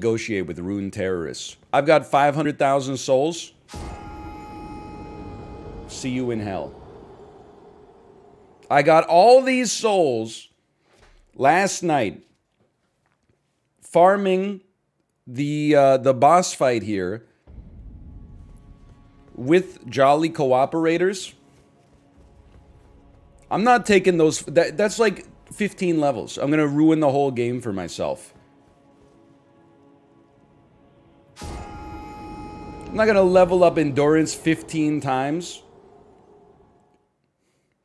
negotiate with ruined terrorists. I've got 500,000 souls. See you in hell. I got all these souls last night farming the uh, the boss fight here with jolly cooperators. I'm not taking those. That, that's like 15 levels. I'm gonna ruin the whole game for myself. I'm not gonna level up endurance 15 times.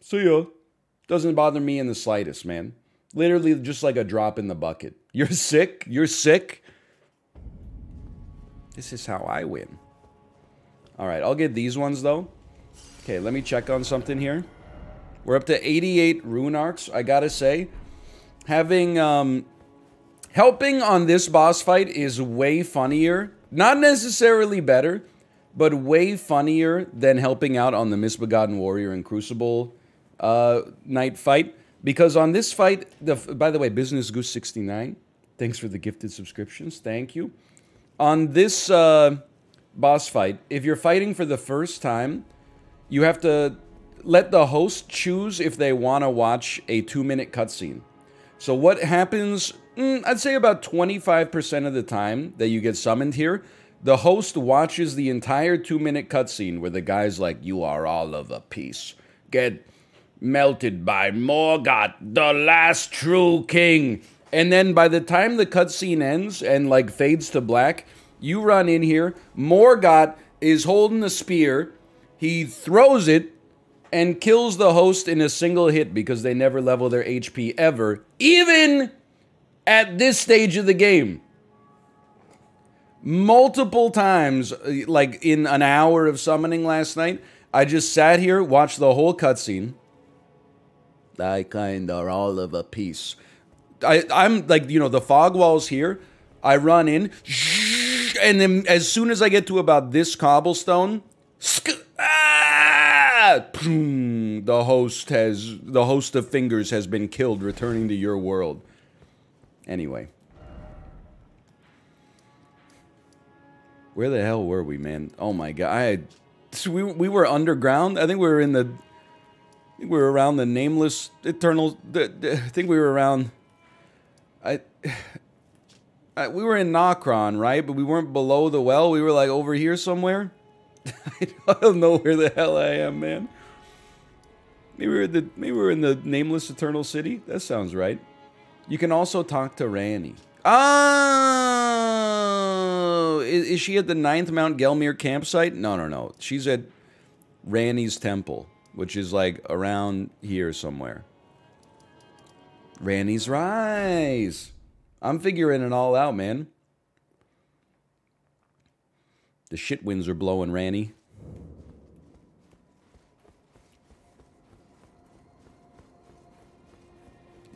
See ya. Doesn't bother me in the slightest, man. Literally just like a drop in the bucket. You're sick? You're sick? This is how I win. Alright, I'll get these ones though. Okay, let me check on something here. We're up to 88 rune arcs, I gotta say. Having, um... Helping on this boss fight is way funnier. Not necessarily better, but way funnier than helping out on the Misbegotten Warrior and Crucible uh, night fight. Because on this fight, the, by the way, Business Goose 69, thanks for the gifted subscriptions. Thank you. On this uh, boss fight, if you're fighting for the first time, you have to let the host choose if they want to watch a two minute cutscene. So, what happens, mm, I'd say about 25% of the time that you get summoned here, the host watches the entire two minute cutscene where the guy's like, You are all of a piece. Get melted by Morgott, the last true king. And then by the time the cutscene ends and like fades to black, you run in here. Morgott is holding the spear. He throws it and kills the host in a single hit because they never level their HP ever, even at this stage of the game. Multiple times, like in an hour of summoning last night, I just sat here, watched the whole cutscene. I kind are all of a piece. I, I'm like, you know, the fog wall's here. I run in, and then as soon as I get to about this cobblestone, ah, the host has the host of fingers has been killed, returning to your world. Anyway, where the hell were we, man? Oh my god, I so we we were underground. I think we were in the I think we were around the nameless eternal. The, the, I think we were around. I, I, we were in Nokron, right? But we weren't below the well. We were like over here somewhere. I don't know where the hell I am, man. Maybe we are the maybe we are in the nameless eternal city. That sounds right. You can also talk to Ranni. Oh, is, is she at the ninth Mount Gelmir campsite? No, no, no. She's at Ranni's temple which is like around here somewhere. Ranni's Rise. I'm figuring it all out, man. The shit winds are blowing, Ranni.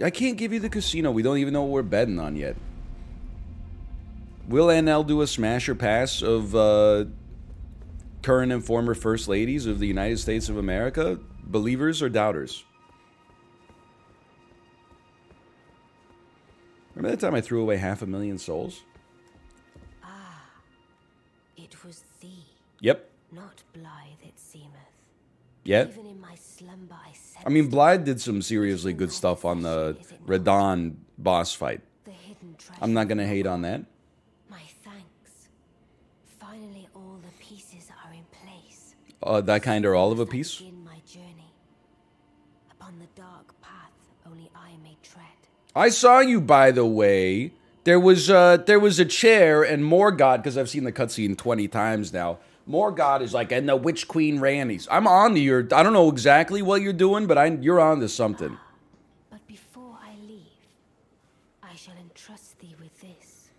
I can't give you the casino. We don't even know what we're betting on yet. Will NL do a smasher pass of uh, current and former first ladies of the United States of America, believers or doubters? Remember that time I threw away half a million souls? Ah, it was thee. Yep. Not Blaidd, it seemeth. Yep. Even in my slumber, I, mean, Blaidd did some seriously good stuff on the Radahn boss fight. I'm not gonna hate on that. finally all the pieces are in Uh, that kind are all of a piece? I saw you, by the way. There was uh, there was a chair, and Morgott, because I've seen the cutscene twenty times now. Morgott is like, and the Witch Queen Ranni's. I'm on to your. I don't know exactly what you're doing, but I you're on to something. But before I leave, I shall entrust thee with this.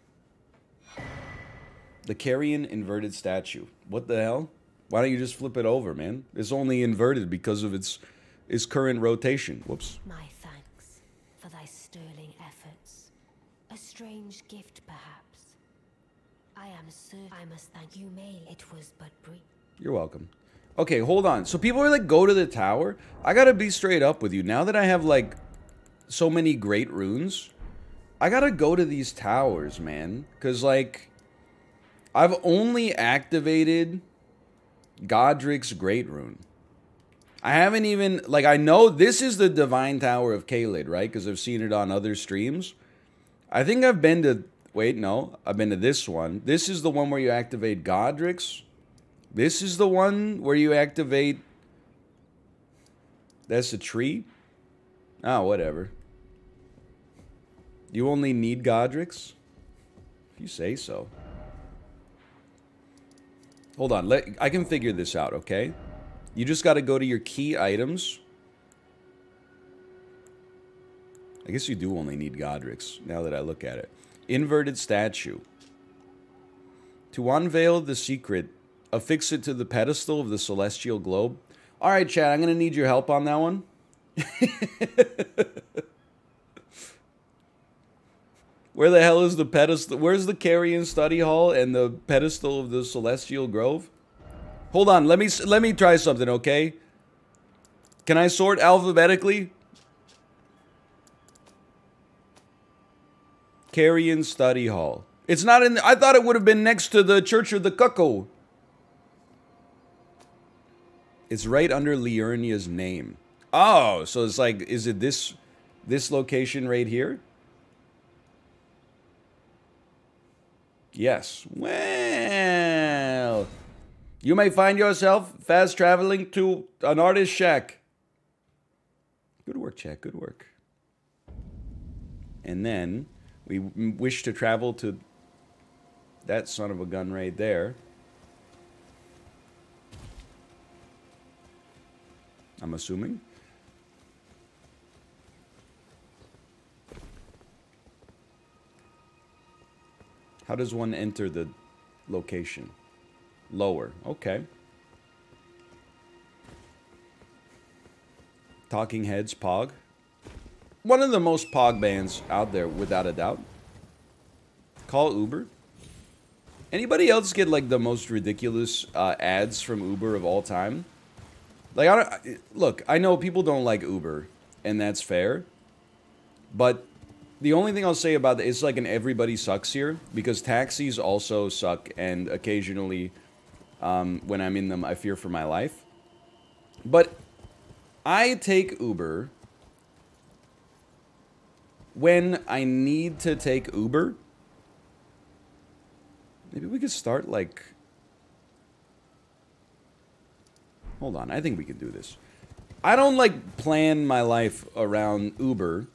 The Carian inverted statue. What the hell? Why don't you just flip it over, man? It's only inverted because of its its current rotation. Whoops. My thanks for thy sterling efforts. A strange gift. I am certain I must thank you, May. It was but brief. You're welcome. Okay, hold on. So people are like, go to the tower. I gotta be straight up with you. Now that I have like so many great runes, I gotta go to these towers, man. Because, like, I've only activated Godrick's Great Rune. I haven't even, like, I know this is the Divine Tower of Caelid, right? Because I've seen it on other streams. I think I've been to, wait, no. I've been to this one. This is the one where you activate Godrick's. This is the one where you activate, that's a tree? Oh, whatever. You only need Godrick's? If you say so. Hold on, let I can figure this out, okay? You just got to go to your key items. I guess you do only need Godrick's, now that I look at it. Inverted statue. To unveil the secret, affix it to the pedestal of the celestial globe. Alright, Chad, I'm going to need your help on that one. Where the hell is the pedestal? Where's the Carian study hall and the pedestal of the Celestial Grove? Hold on, let me let me try something, okay? Can I sort alphabetically? Carian study hall. It's not in. The, I thought it would have been next to the Church of the Cuckoo. It's right under Liurnia's name. Oh, so it's like, is it this this location right here? Yes. Well, you may find yourself fast traveling to an artist shack. Good work, Jack. Good work. And then we wish to travel to that son of a gun right there. I'm assuming. How does one enter the location? Lower. Okay. Talking Heads, Pog. One of the most Pog bands out there, without a doubt. Call Uber. Anybody else get like the most ridiculous uh, ads from Uber of all time? Like, I don't, look, I know people don't like Uber, and that's fair. But the only thing I'll say about it is like an everybody sucks here because taxis also suck, and occasionally, um, when I'm in them, I fear for my life. But I take Uber when I need to take Uber. Maybe we could start like. Hold on, I think we can do this. I don't like plan my life around Uber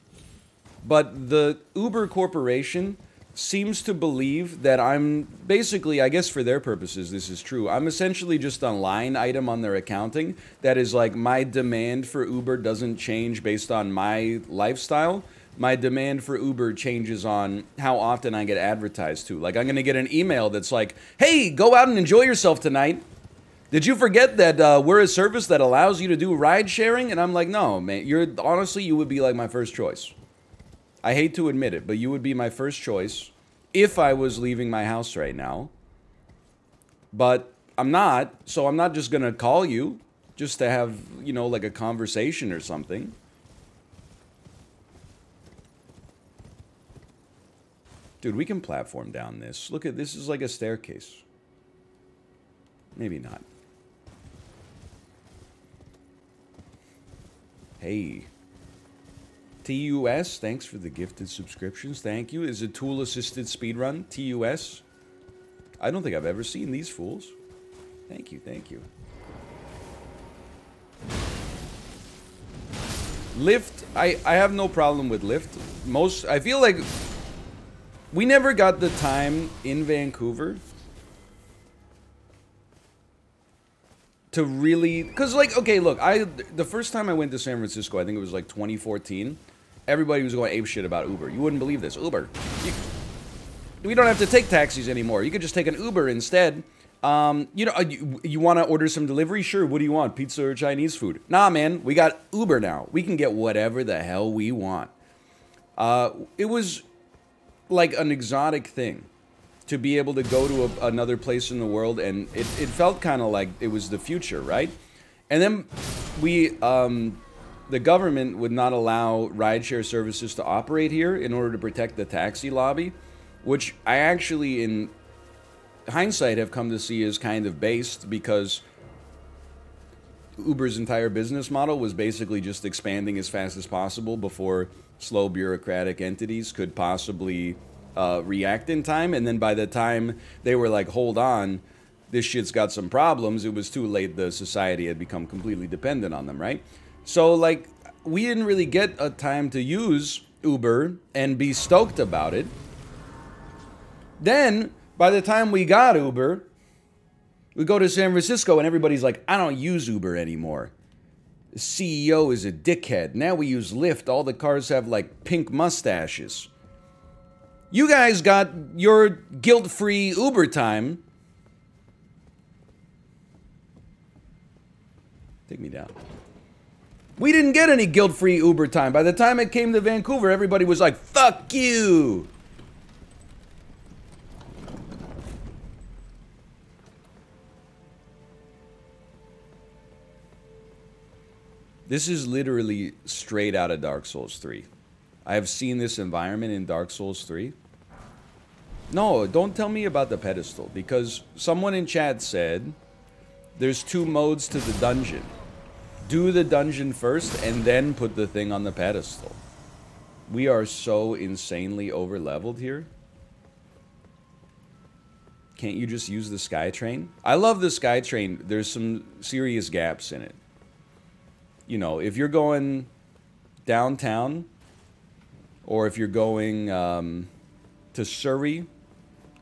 but the Uber Corporation seems to believe that I'm basically, I guess for their purposes, this is true. I'm essentially just a line item on their accounting that is like my demand for Uber doesn't change based on my lifestyle. My demand for Uber changes on how often I get advertised to. Like, I'm going to get an email that's like, hey, go out and enjoy yourself tonight. Did you forget that uh, we're a service that allows you to do ride sharing? And I'm like, no, man. You're honestly, you would be like my first choice. I hate to admit it, but you would be my first choice if I was leaving my house right now. But I'm not, so I'm not just going to call you just to have, you know, like a conversation or something. Dude, we can platform down this. Look at this is like a staircase. Maybe not. Hey. TUS, thanks for the gifted subscriptions. Thank you. Is it tool assisted speedrun? TUS? I don't think I've ever seen these fools. Thank you, thank you. Lyft, I, I have no problem with Lyft. Most, I feel like we never got the time in Vancouver to really, because like, okay, look, I, the first time I went to San Francisco, I think it was like 2014 everybody was going ape shit about Uber. You wouldn't believe this. Uber. You, we don't have to take taxis anymore. You could just take an Uber instead. Um, you know, uh, you, you want to order some delivery? Sure. What do you want? Pizza or Chinese food? Nah, man. We got Uber now. We can get whatever the hell we want. Uh, it was like an exotic thing to be able to go to a, another place in the world, and it, it felt kind of like it was the future, right? And then we um, the government would not allow rideshare services to operate here in order to protect the taxi lobby, which I actually, in hindsight, have come to see as kind of based because Uber's entire business model was basically just expanding as fast as possible before slow bureaucratic entities could possibly uh, react in time. And then by the time they were like, hold on, this shit's got some problems, it was too late. The society had become completely dependent on them, right? So, like, we didn't really get a time to use Uber and be stoked about it. Then, by the time we got Uber, we go to San Francisco and everybody's like, I don't use Uber anymore. CEO is a dickhead. Now we use Lyft. All the cars have like pink mustaches. You guys got your guilt free Uber time. Take me down. We didn't get any guilt free Uber time. By the time it came to Vancouver, everybody was like, fuck you. This is literally straight out of Dark Souls 3. I have seen this environment in Dark Souls 3. No, don't tell me about the pedestal because someone in chat said there's two modes to the dungeon. Do the dungeon first and then put the thing on the pedestal. We are so insanely over leveled here. Can't you just use the Skytrain? I love the Skytrain. There's some serious gaps in it you know, if you're going downtown or if you're going um, to Surrey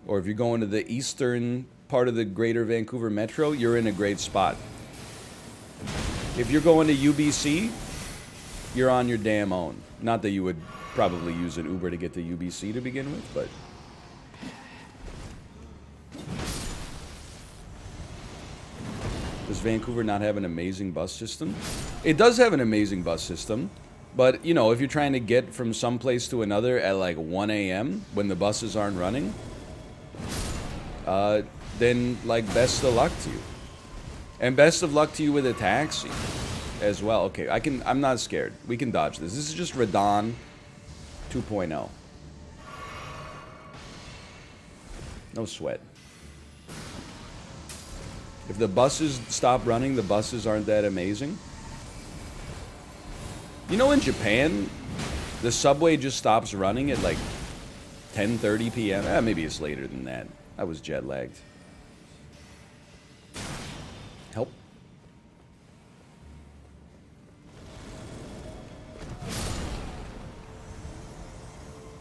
or if you're going to the eastern part of the greater Vancouver metro, you're in a great spot. If you're going to UBC, you're on your damn own. Not that you would probably use an Uber to get to UBC to begin with, but Does Vancouver not have an amazing bus system? It does have an amazing bus system, but you know, if you're trying to get from some place to another at like 1 a.m. when the buses aren't running, uh, then like best of luck to you. And best of luck to you with a taxi as well. Okay, I can. I'm not scared. We can dodge this. This is just Radahn 2.0. No sweat. If the buses stop running, the buses aren't that amazing. You know, in Japan, the subway just stops running at like 10:30 p.m. Eh, maybe it's later than that. I was jet lagged. Help.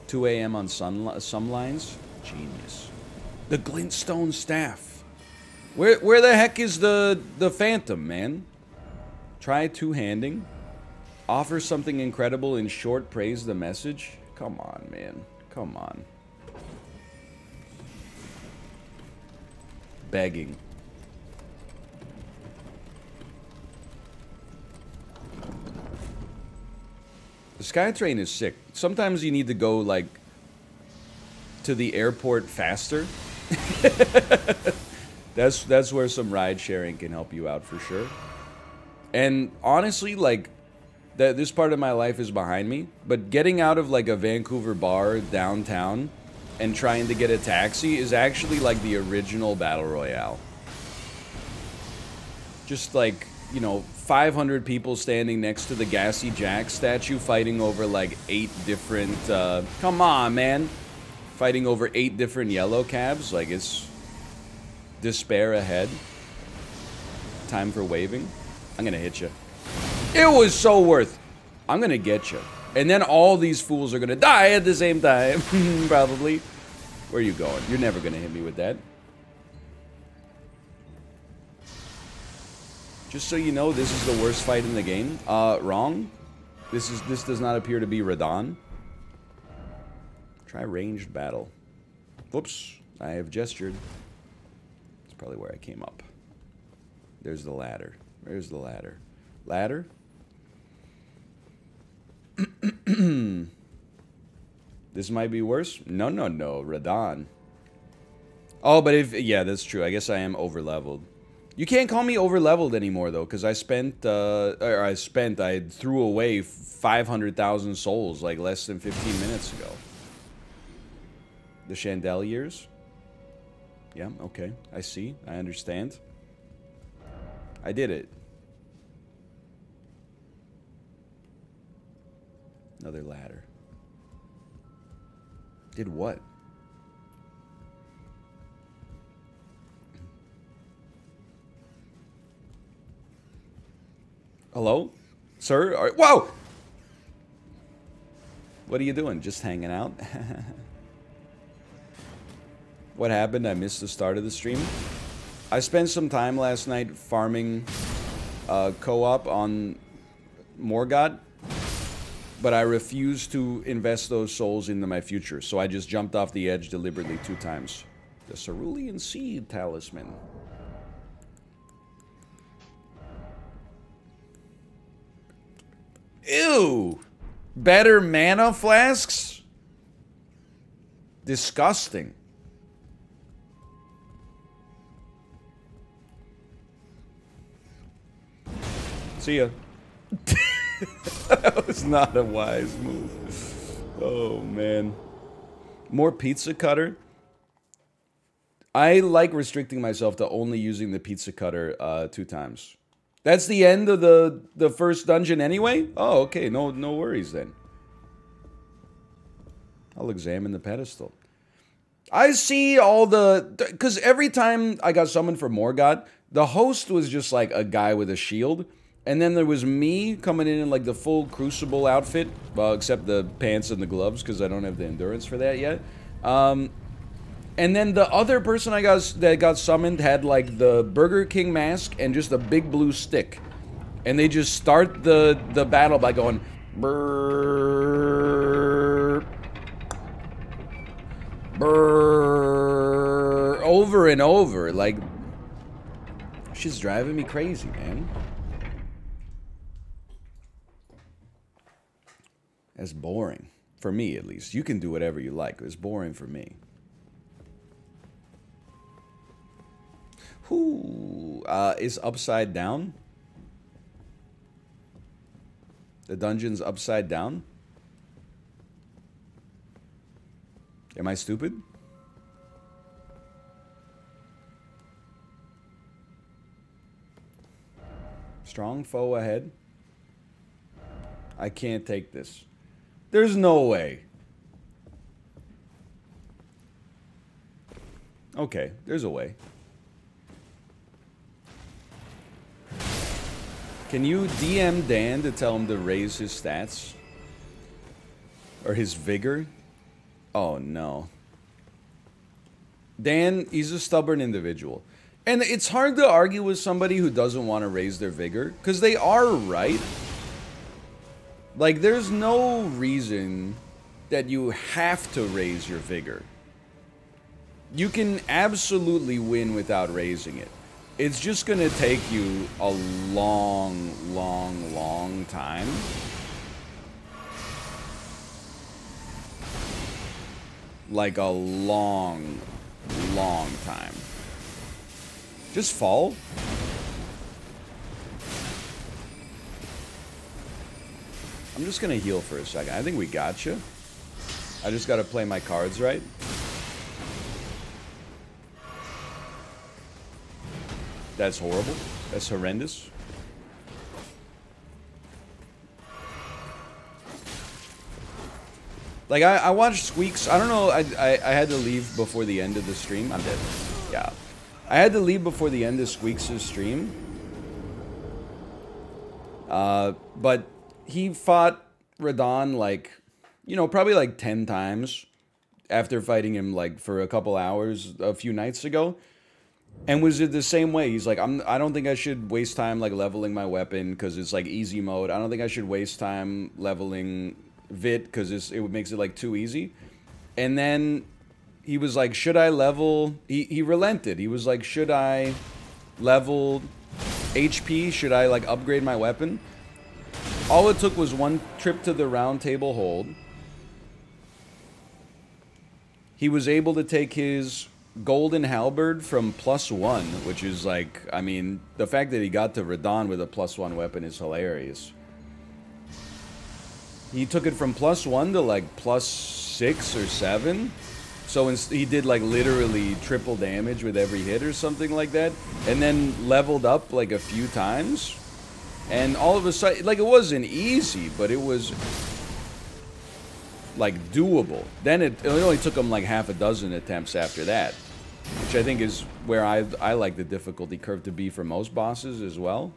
Two a.m. on sun some lines. Genius. The glintstone staff. Where where the heck is the the phantom, man? Try two-handing. Offer something incredible in short praise the message. Come on, man. Come on. Begging. The SkyTrain is sick. Sometimes you need to go, like, to the airport faster. that's that's where some ride sharing can help you out for sure. And honestly, like that this part of my life is behind me, but getting out of like a Vancouver bar downtown and trying to get a taxi is actually like the original battle royale. Just like, you know, 500 people standing next to the Gassy Jack statue fighting over like eight different uh come on, man. Fighting over eight different yellow cabs, like it's Despair ahead. Time for waving. I'm gonna hit you. It was so worth. I'm gonna get you. And then all these fools are gonna die at the same time. Probably. Where are you going? You're never gonna hit me with that. Just so you know, this is the worst fight in the game. Uh, wrong. This is this does not appear to be Radahn. Try ranged battle. Whoops. I have gestured probably where I came up. There's the ladder. Where's the ladder? Ladder? this might be worse? No, no, no. Radahn. Oh, but if... Yeah, that's true. I guess I am over-leveled. You can't call me over leveled anymore though, because I spent, uh, or I spent, I threw away 500,000 souls like less than 15 minutes ago. The Chandeliers? Yeah, okay. I see. I understand. I did it. Another ladder. Did what? Hello? Sir? Are, whoa! What are you doing? Just hanging out? what happened? I missed the start of the stream. I spent some time last night farming uh, co-op on Morgott, but I refused to invest those souls into my future, so I just jumped off the edge deliberately two times. The Cerulean Seed Talisman. Ew! Better mana flasks? Disgusting. See ya. that was not a wise move. Oh, man. More pizza cutter? I like restricting myself to only using the pizza cutter uh, two times. That's the end of the the first dungeon anyway? Oh, okay. No no worries then. I'll examine the pedestal. I see all the cuz every time I got summoned for Morgott, the host was just like a guy with a shield. And then there was me coming in in like the full crucible outfit, well, except the pants and the gloves because I don't have the endurance for that yet. Um, and then the other person I got that got summoned had like the Burger King mask and just a big blue stick. And they just start the the battle by going brrr, over and over. Like she's driving me crazy, man. That's boring. For me, at least. You can do whatever you like. It's boring for me. Who uh, is upside down? The dungeon's upside down? Am I stupid? Strong foe ahead. I can't take this. There's no way. Okay, there's a way. Can you DM Dan to tell him to raise his stats? Or his vigor? Oh no. Dan, he's a stubborn individual. And it's hard to argue with somebody who doesn't want to raise their vigor, because they are right. Like, there's no reason that you have to raise your vigor. You can absolutely win without raising it. It's just going to take you a long, long, long time. Like a long, long time. Just fall. I'm just gonna heal for a second. I think we got you. I just gotta play my cards right. That's horrible. That's horrendous. Like, I, I watched Squeaks. I don't know. I, I, I had to leave before the end of the stream. I'm dead. Yeah. I had to leave before the end of Squeaks' stream. Uh, but he fought Radahn like, you know, probably like 10 times after fighting him like for a couple hours a few nights ago. And was it the same way? He's like, I'm. I don't think I should waste time like leveling my weapon because it's like easy mode. I don't think I should waste time leveling Vit because it makes it like too easy. And then he was like, should I level? He he relented. He was like, should I level HP? Should I like upgrade my weapon? All it took was one trip to the round table hold. He was able to take his Golden Halberd from plus one, which is like, I mean, the fact that he got to Radahn with a plus one weapon is hilarious. He took it from plus one to like plus six or seven. So he did like literally triple damage with every hit or something like that. And then leveled up like a few times. And all of a sudden, like it wasn't easy, but it was like doable. Then it, it only took him like half a dozen attempts after that, which I think is where I I like the difficulty curve to be for most bosses as well.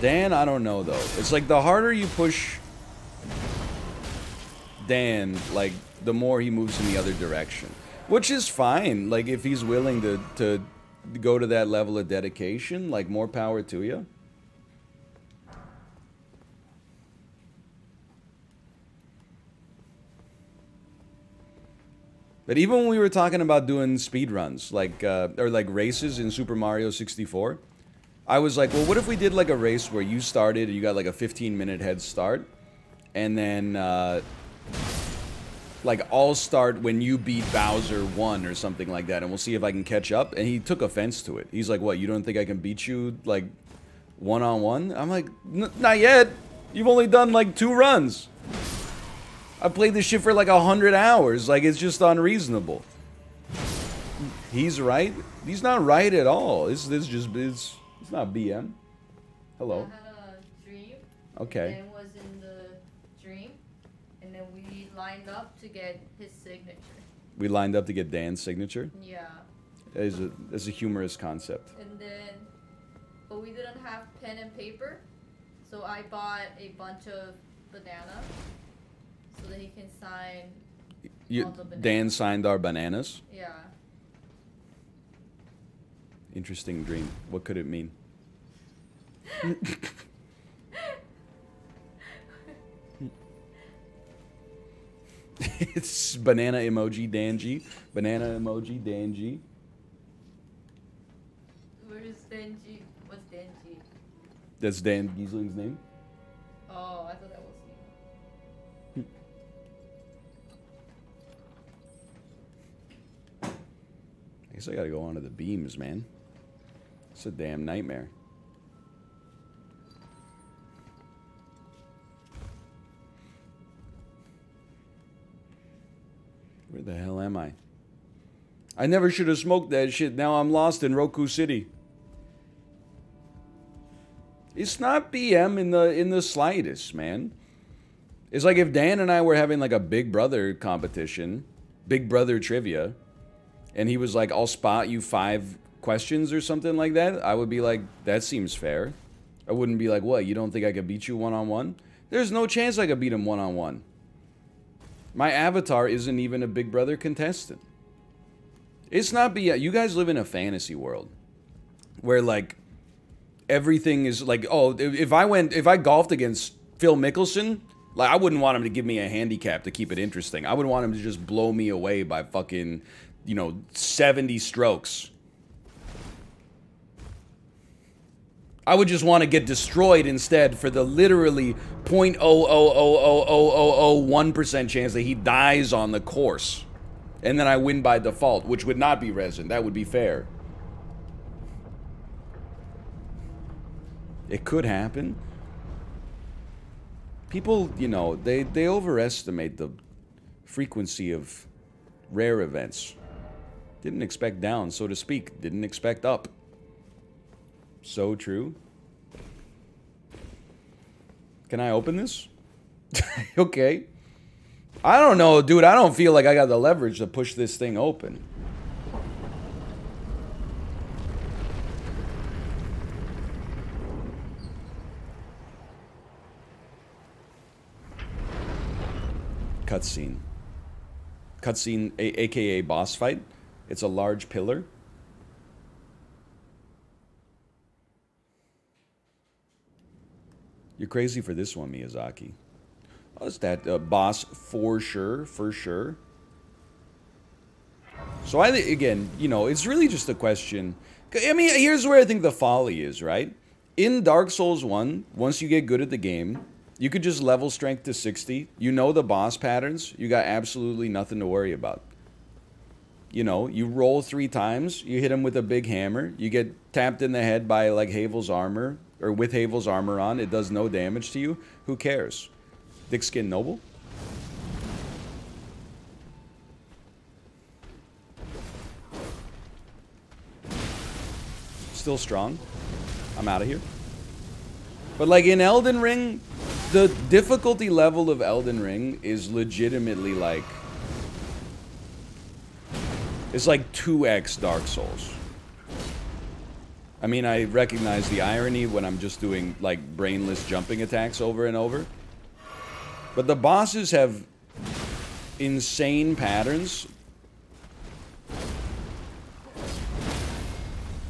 Dan, I don't know though. It's like the harder you push Dan, like the more he moves in the other direction. Which is fine. Like if he's willing to to go to that level of dedication, like more power to you. But even when we were talking about doing speed runs, like uh, or like races in Super Mario 64, I was like, well, what if we did like a race where you started, you got like a 15 minute head start, and then uh, like I'll start when you beat Bowser one or something like that, and we'll see if I can catch up. And he took offense to it. He's like, what? You don't think I can beat you like one on one? I'm like, not yet. You've only done like two runs. I played this shit for like a hundred hours. Like, it's just unreasonable. He's right. He's not right at all. This this just it's it's not BM. Hello. Okay. And was in the dream, and then we lined up to get his signature. We lined up to get Dan's signature. Yeah. It's a it's a humorous concept. And then, but we didn't have pen and paper, so I bought a bunch of banana so that he can sign. You, bananas. Dan signed our bananas. Yeah. Interesting dream. What could it mean? it's banana emoji Danji. Banana emoji Danji. Where's Danji? What's Danji? That's Dan Gheesling's name. Oh, I thought that was you. I guess I gotta go onto the beams, man. It's a damn nightmare. Where the hell am I? I never should have smoked that shit. Now I'm lost in Roku City. It's not BM in the in the slightest, man. It's like if Dan and I were having like a Big Brother competition, Big Brother trivia, and he was like, "I'll spot you five questions or something like that," I would be like, "That seems fair." I wouldn't be like, "What? You don't think I could beat you one on one?" There's no chance I could beat him one on one. My avatar isn't even a Big Brother contestant. It's not be you guys live in a fantasy world where like everything is like oh if if I went if I golfed against Phil Mickelson like I wouldn't want him to give me a handicap to keep it interesting. I would want him to just blow me away by fucking you know 70 strokes. I would just want to get destroyed instead for the literally 0.0000001% chance that he dies on the course. And then I win by default, which would not be resin. That would be fair. It could happen. People, you know, they, they overestimate the frequency of rare events. Didn't expect down, so to speak. Didn't expect up. So true. Can I open this? okay. I don't know, dude. I don't feel like I got the leverage to push this thing open. Cutscene. Cutscene, aka boss fight. It's a large pillar. You're crazy for this one, Miyazaki. Oh, it's that uh, boss for sure, for sure. So I think again, you know, it's really just a question. I mean, here's where I think the folly is, right? In Dark Souls 1, once you get good at the game, You could just level strength to 60. You know the boss patterns. You got absolutely nothing to worry about. You know, you roll three times, you hit him with a big hammer, you get tapped in the head by like Havel's armor, or with Havel's armor on, it does no damage to you. Who cares? Thick skin noble? Still strong. I'm out of here. But like in Elden Ring, the difficulty level of Elden Ring is legitimately like it's like 2x Dark Souls. I mean, I recognize the irony when I'm just doing like brainless jumping attacks over and over. But the bosses have insane patterns.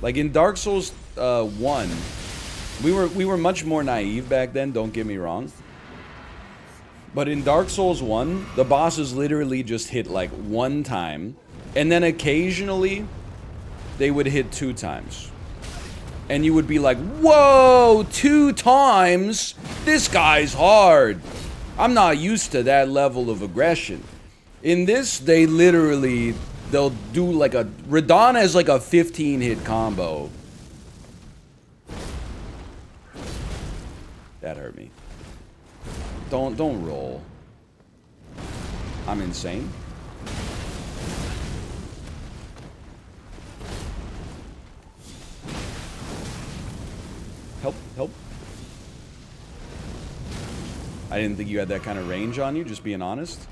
Like in Dark Souls uh, 1, we were we were much more naive back then, don't get me wrong. But in Dark Souls 1, the bosses literally just hit like one time, and then occasionally they would hit two times. And you would be like, whoa, two times? This guy's hard. I'm not used to that level of aggression. In this, they literally, they'll do like a, Radahn has like a 15 hit combo That hurt me. Don't don't roll. I'm insane. Help, help. I didn't think you had that kind of range on you, just being honest.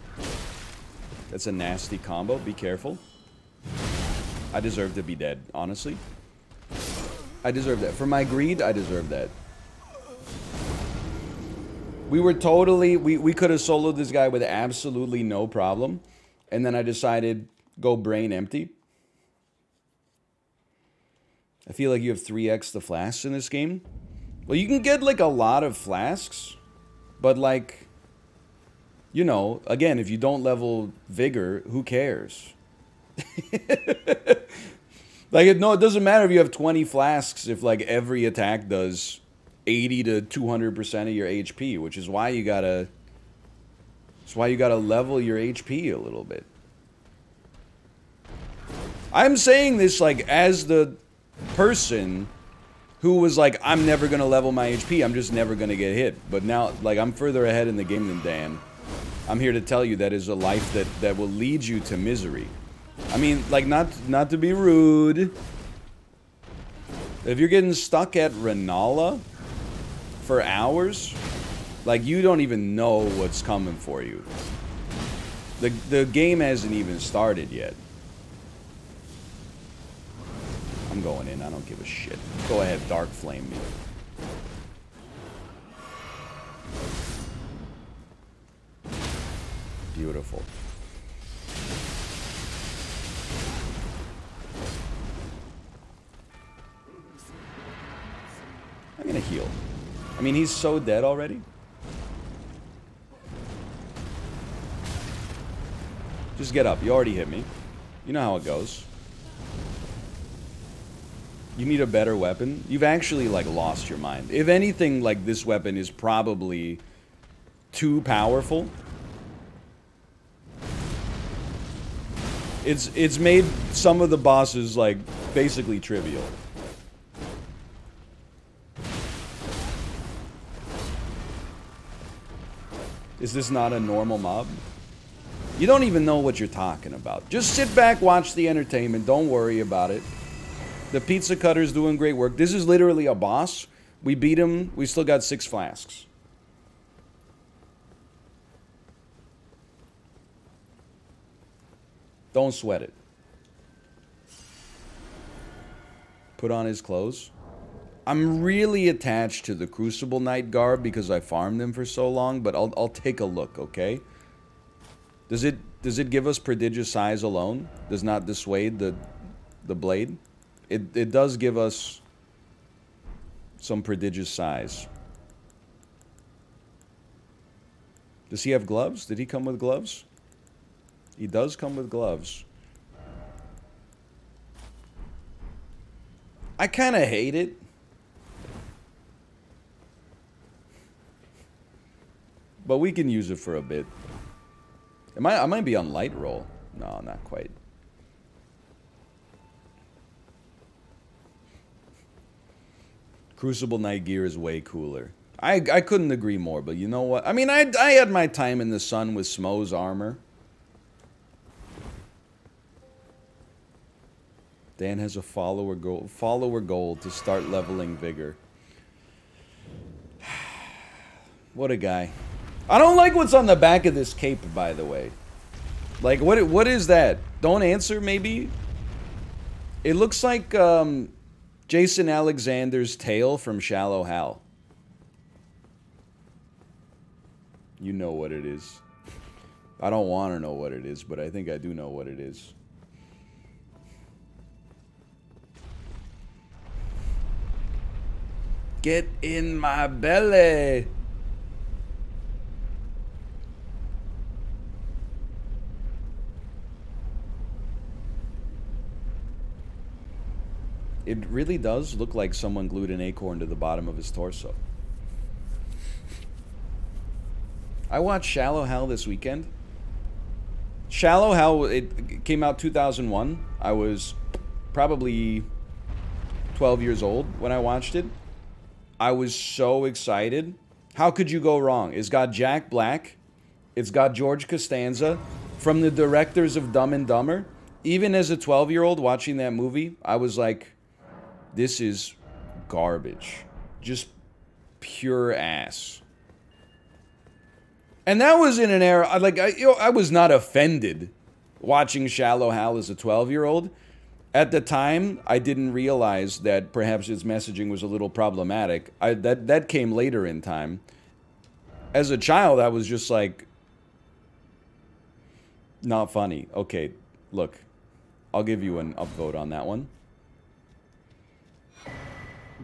That's a nasty combo. Be careful. I deserve to be dead, honestly. I deserve that. For my greed, I deserve that. We were totally, we, we could have soloed this guy with absolutely no problem. And then I decided, go brain empty. I feel like you have 3x the flasks in this game. Well, you can get like a lot of flasks, but like, you know, again, if you don't level vigor, who cares? like, no, it doesn't matter if you have 20 flasks if like every attack does 80 to 200% of your HP, which is why you gotta, it's why you gotta level your HP a little bit. I'm saying this like as the person who was like, I'm never gonna level my HP, I'm just never gonna get hit. But now, like, I'm further ahead in the game than Dan. I'm here to tell you that is a life that, that will lead you to misery. I mean, like, not not to be rude. If you're getting stuck at Rennala, for hours, like you don't even know what's coming for you. The, the game hasn't even started yet. I'm going in. I don't give a shit. Go ahead, Dark Flame me. Beautiful. I'm gonna heal. I mean, he's so dead already. Just get up. You already hit me. You know how it goes. You need a better weapon. You've actually, like, lost your mind. If anything, like, this weapon is probably too powerful. It's, it's made some of the bosses, like, basically trivial. Is this not a normal mob? You don't even know what you're talking about. Just sit back, watch the entertainment. Don't worry about it. The pizza cutter's doing great work. This is literally a boss. We beat him. We still got six flasks. Don't sweat it. Put on his clothes. I'm really attached to the Crucible Knight garb because I farmed them for so long, but I'll, I'll take a look, okay? Does it does it give us prodigious size alone? Does not dissuade the the blade? It it does give us some prodigious size. Does he have gloves? Did he come with gloves? He does come with gloves. I kind of hate it but we can use it for a bit. Am I, I might be on light roll. No, not quite. Crucible Knight Gear is way cooler. I, I couldn't agree more, but you know what? I mean, I, I had my time in the sun with Smough's armor. Dan has a follower goal, follower goal to start leveling vigor. what a guy. I don't like what's on the back of this cape, by the way. Like, what what is that? Don't answer, maybe? It looks like um, Jason Alexander's tale from Shallow Hal. You know what it is. I don't want to know what it is, but I think I do know what it is. Get in my belly. It really does look like someone glued an acorn to the bottom of his torso. I watched Shallow Hal this weekend. Shallow Hal, it came out 2001. I was probably 12 years old when I watched it. I was so excited. How could you go wrong? It's got Jack Black. It's got George Costanza from the directors of Dumb and Dumber. Even as a 12 year old watching that movie, I was like, this is garbage. Just pure ass. And that was in an era like I you know, I was not offended watching Shallow Hal as a 12-year-old. At the time, I didn't realize that perhaps his messaging was a little problematic. I that that came later in time. As a child, I was just like not funny. Okay, look. I'll give you an upvote on that one.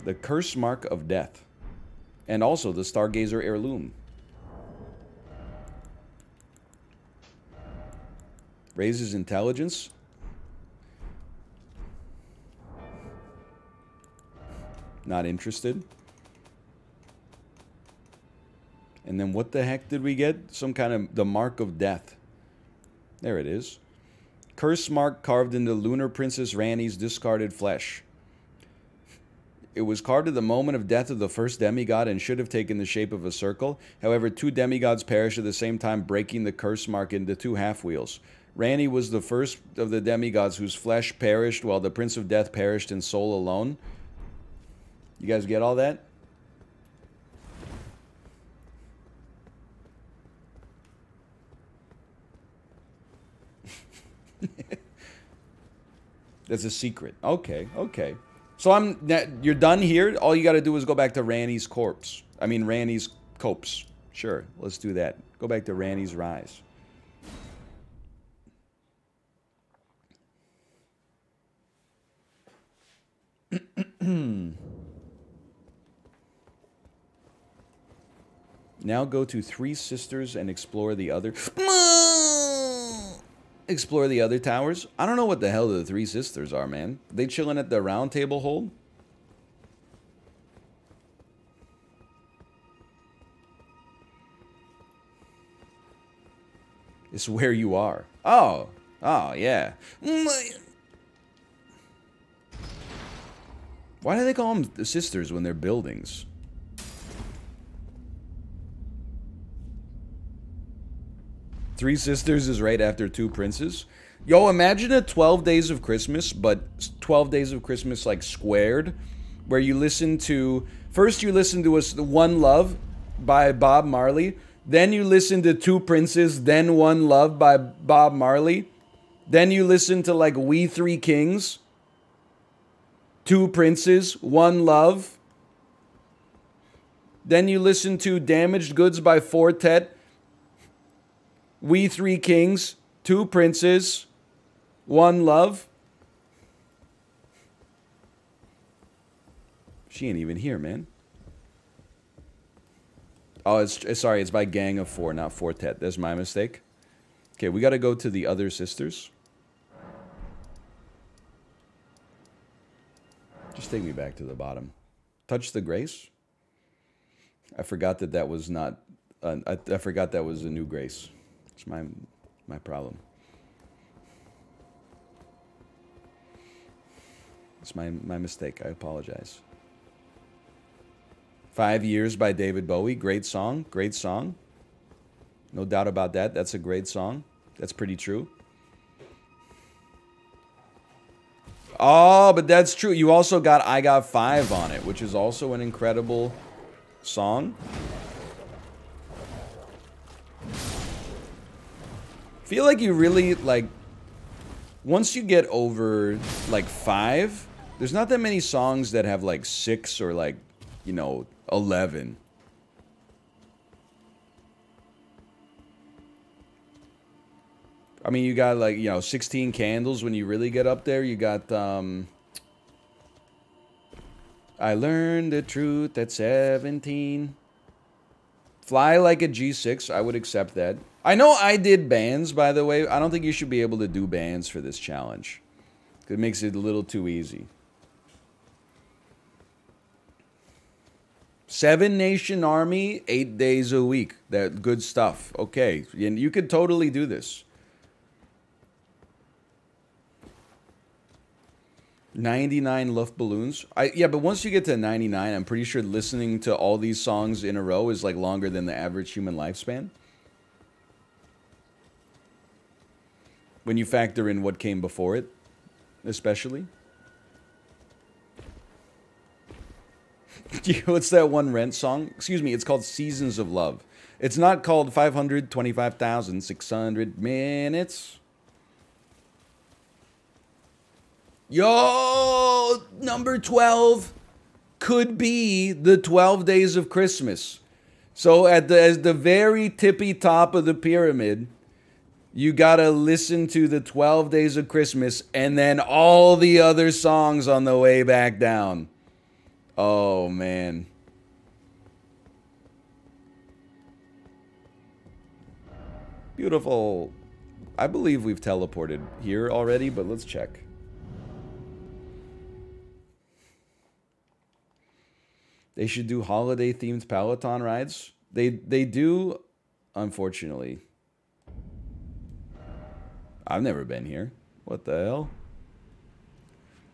The curse mark of death. And also the Stargazer heirloom. Raises intelligence. Not interested. And then what the heck did we get? Some kind of the mark of death. There it is. Curse mark carved into Lunar Princess Ranni's discarded flesh. It was carved at the moment of death of the first demigod and should have taken the shape of a circle. However, two demigods perished at the same time, breaking the curse mark into two half wheels. Ranni was the first of the demigods whose flesh perished, while the Prince of Death perished in soul alone. You guys get all that? That's a secret. Okay, okay. So I'm you're done here. All you got to do is go back to Ranni's corpse. I mean Ranni's copes. Sure, let's do that. Go back to Ranni's rise. now go to Three Sisters and explore the other. Explore the other towers. I don't know what the hell the three sisters are, man. They chilling at the round table hold? It's where you are. Oh. Oh, yeah. Mm, Why do they call them the sisters when they're buildings? Three Sisters is right after Two Princes. Yo, imagine a 12 Days of Christmas, but 12 Days of Christmas like squared, where you listen to first you listen to us One Love by Bob Marley, then you listen to Two Princes, then One Love by Bob Marley, then you listen to like We Three Kings, Two Princes, One Love. Then you listen to Damaged Goods by Four Tet, we Three Kings, Two Princes, One Love. She ain't even here, man. Oh, it's, sorry, it's by Gang of Four, not Four Tet. That's my mistake. Okay, we got to go to the other sisters. Just take me back to the bottom. Touch the grace. I forgot that that was not Uh, I, I forgot that was a new grace. It's my my problem. It's my my mistake. I apologize. Five Years by David Bowie. Great song. Great song. No doubt about that. That's a great song. That's pretty true. Oh, but that's true. You also got I Got Five on it, which is also an incredible song. Feel like you really, like, once you get over, like, five, there's not that many songs that have, like, six or, like, you know, 11. I mean, you got like, you know, 16 candles when you really get up there. You got, um... I learned the truth at 17. Fly like a G6, I would accept that. I know I did bands, by the way. I don't think you should be able to do bands for this challenge. It makes it a little too easy. Seven Nation Army, eight days a week. That good stuff. Okay, and you could totally do this. 99 Luftballons. I yeah, but once you get to 99, I'm pretty sure listening to all these songs in a row is like longer than the average human lifespan. When you factor in what came before it, especially. What's that one Rent song? Excuse me, it's called Seasons of Love. It's not called 525,600 minutes. Yo, number 12 could be the 12 days of Christmas. So at the as the very tippy top of the pyramid, you got to listen to the 12 days of Christmas and then all the other songs on the way back down. Oh man. Beautiful. I believe we've teleported here already, but let's check. They should do holiday themed Peloton rides. They they do, unfortunately. I've never been here. What the hell?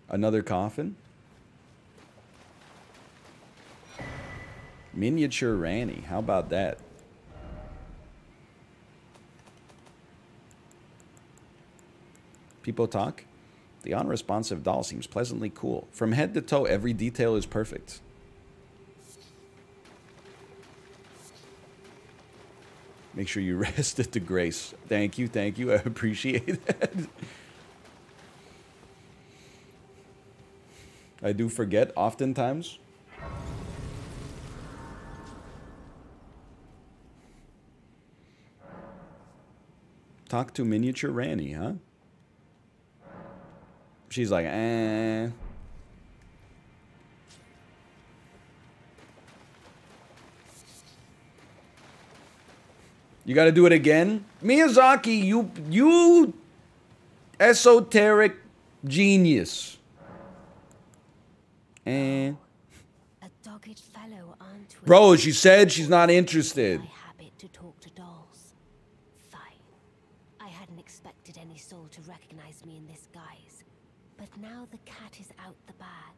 Another coffin? Miniature Ranni. How about that? People talk? The unresponsive doll seems pleasantly cool. From head to toe, every detail is perfect. Make sure you rest at the grace. Thank you, thank you. I appreciate that. I do forget oftentimes. Talk to miniature Ranni, huh? She's like, eh. You got to do it again? Miyazaki, you you esoteric genius. And A dogged fellow, aren't we? Bro, she said she's not interested. To talk to dolls. Fine. I hadn't expected any soul to recognize me in this guise. But now the cat is out the bag.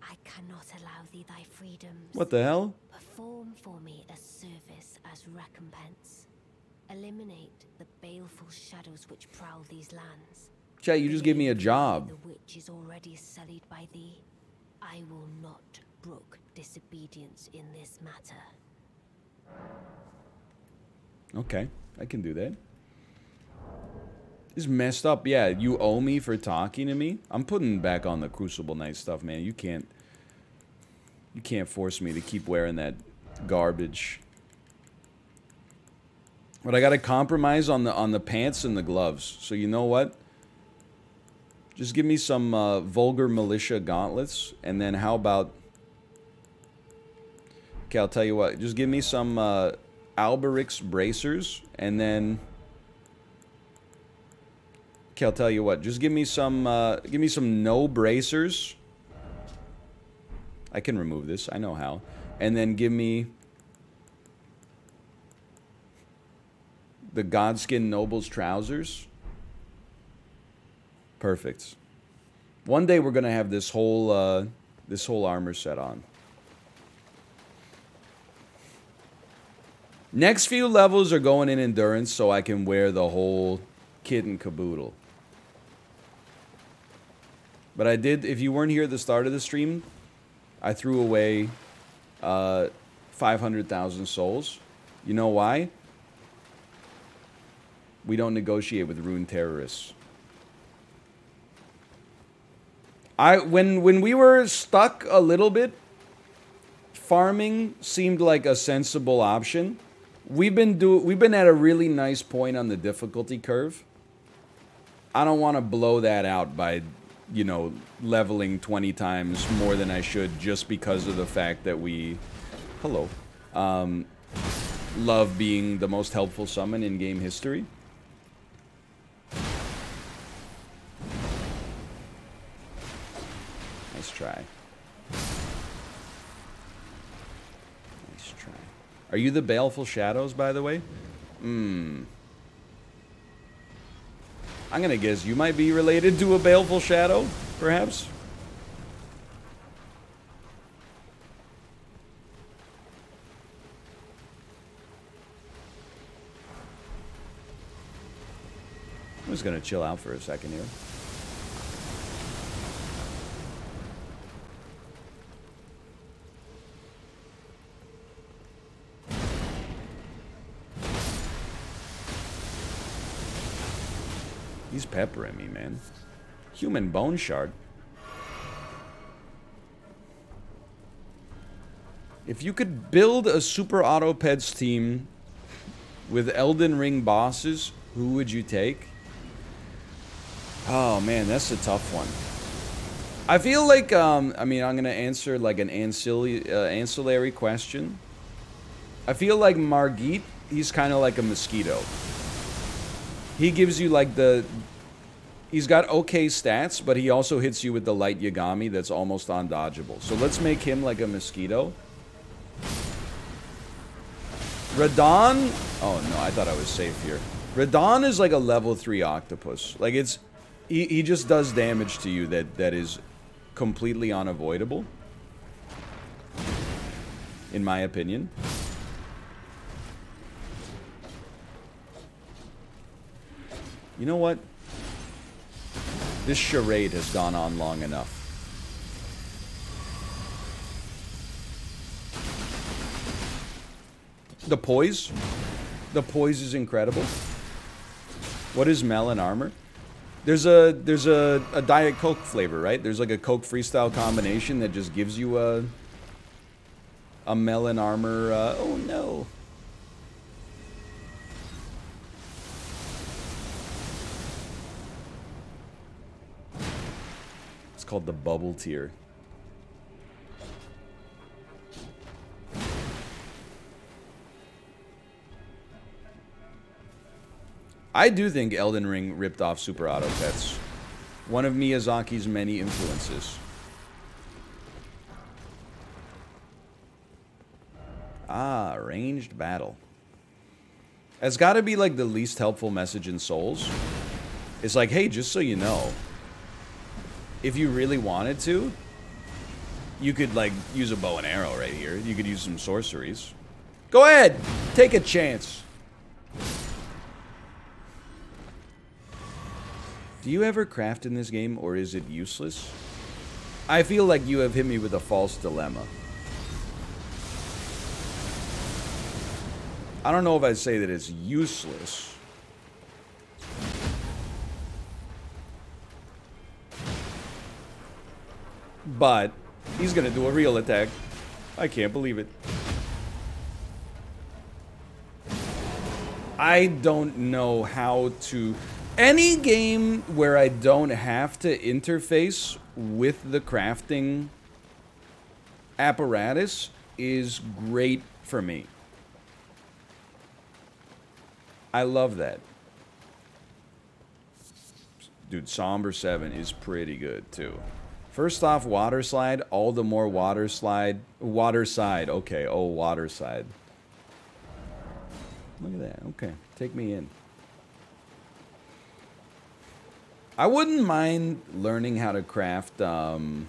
I cannot allow thee thy freedoms. What the hell? Perform for me a service as recompense. Eliminate the baleful shadows which prowl these lands. Chat, you just gave me a job. The witch is already sullied by thee. I will not brook disobedience in this matter. Okay, I can do that. This is messed up. Yeah, you owe me for talking to me. I'm putting back on the Crucible Knight stuff, man. You can't... You can't force me to keep wearing that garbage. But I gotta compromise on the on the pants and the gloves. So you know what? Just give me some uh, vulgar militia gauntlets, and then how about? Okay, I'll tell you what. Just give me some uh, bracers, and then. Okay, I'll tell you what. Just give me some. Uh, give me some no bracers. I can remove this. I know how. And then give me The Godskin Noble's trousers. Perfect. One day we're gonna have this whole uh, this whole armor set on. Next few levels are going in endurance so I can wear the whole kit and caboodle. But I did, if you weren't here at the start of the stream, I threw away uh, 500,000 souls. You know why? We don't negotiate with rune terrorists. I when when we were stuck a little bit, farming seemed like a sensible option. We've been do we've been at a really nice point on the difficulty curve. I don't want to blow that out by, you know, leveling 20 times more than I should just because of the fact that we hello. Um, love being the most helpful summon in game history. Nice try. Nice try. Are you the Baleful Shadows, by the way? Hmm. I'm gonna guess you might be related to a Baleful Shadow, perhaps? I'm just gonna chill out for a second here. He's peppering me, man. Human bone shard. If you could build a Super Auto Pets team with Elden Ring bosses, who would you take? Oh man, that's a tough one. I feel like, um, I mean, I'm gonna answer like an ancillary, uh, ancillary question. I feel like Margit, he's kind of like a mosquito. He gives you like the, he's got okay stats, but he also hits you with the light Yagami that's almost undodgeable. So let's make him like a mosquito. Radahn, oh no, I thought I was safe here. Radahn is like a level 3 octopus. Like it's, he, he just does damage to you that, that is completely unavoidable. In my opinion. You know what? This charade has gone on long enough. The poise? The poise is incredible. What is melon armor? There's a there's a, a Diet Coke flavor, right? There's like a Coke freestyle combination that just gives you a a melon armor. Uh, oh no. Called the bubble tier. I do think Elden Ring ripped off Super Auto Pets. One of Miyazaki's many influences. Ah, ranged battle. It's got to be like the least helpful message in Souls. It's like, hey, just so you know, if you really wanted to, you could like use a bow and arrow right here. You could use some sorceries. Go ahead, take a chance. Do you ever craft in this game, or is it useless? I feel like you have hit me with a false dilemma. I don't know if I'd say that it's useless. But, he's gonna do a real attack. I can't believe it. I don't know how to... Any game where I don't have to interface with the crafting apparatus is great for me. I love that. Dude, Somber 7 is pretty good too. First off, water slide, all the more water slide. Water side, okay, oh, water side. Look at that, okay. Take me in. I wouldn't mind learning how to craft um,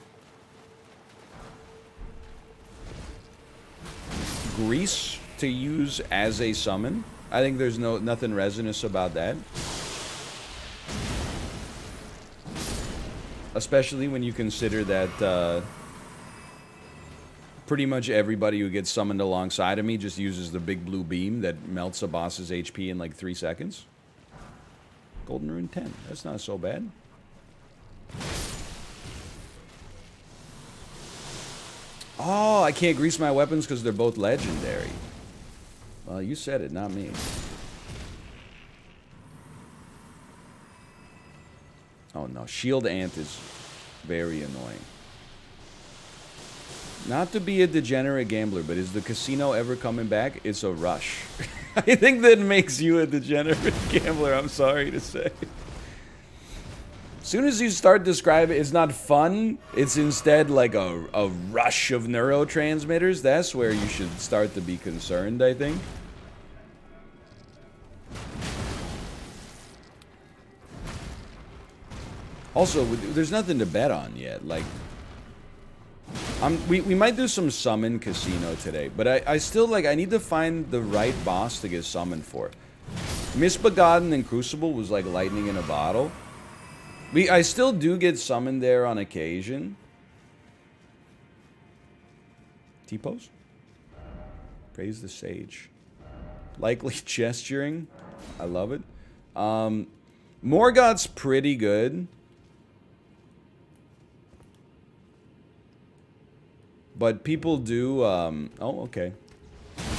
grease to use as a summon. I think there's no nothing resinous about that. Especially when you consider that uh, pretty much everybody who gets summoned alongside of me just uses the big blue beam that melts a boss's HP in like three seconds. Golden Rune 10. That's not so bad. Oh, I can't grease my weapons because they're both legendary. Well, you said it, not me. Oh no, Shield Ant is very annoying. Not to be a degenerate gambler, but is the casino ever coming back? It's a rush. I think that makes you a degenerate gambler, I'm sorry to say. As soon as you start describing it's not fun, it's instead like a, a rush of neurotransmitters, that's where you should start to be concerned, I think. Also, there's nothing to bet on yet. Like, I'm, we, we might do some summon casino today, but I, I still, like, I need to find the right boss to get summoned for. Misbegotten and Crucible was like lightning in a bottle. We, I still do get summoned there on occasion. T-pose? Praise the sage. Likely gesturing. I love it. Um, Morgott's pretty good. But people do, um, oh, okay.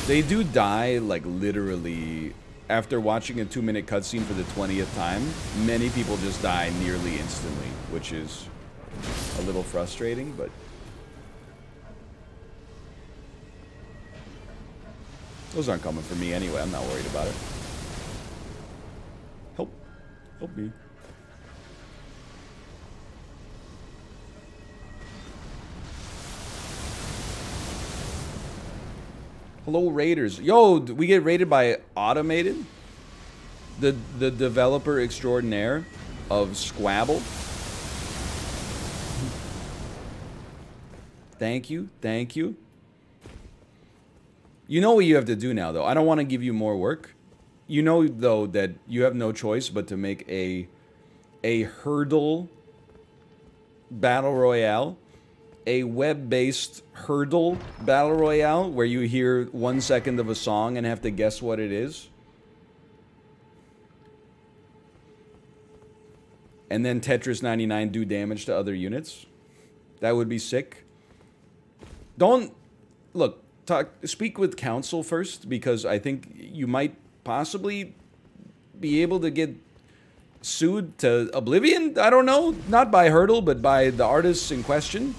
They do die, like, literally, after watching a two-minute cutscene for the 20th time, many people just die nearly instantly, which is a little frustrating, but... Those aren't coming for me anyway, I'm not worried about it. Help. Help me. Hello, Raiders. Yo, we get rated by Automated, the the developer extraordinaire of Squabble. Thank you, thank you. You know what you have to do now, though. I don't want to give you more work. You know, though, that you have no choice but to make a a Heardle battle royale a web-based Heardle battle royale where you hear one second of a song and have to guess what it is. And then Tetris 99 do damage to other units. That would be sick. Don't look, talk speak with counsel first because I think you might possibly be able to get sued to oblivion. I don't know, not by Heardle, but by the artists in question.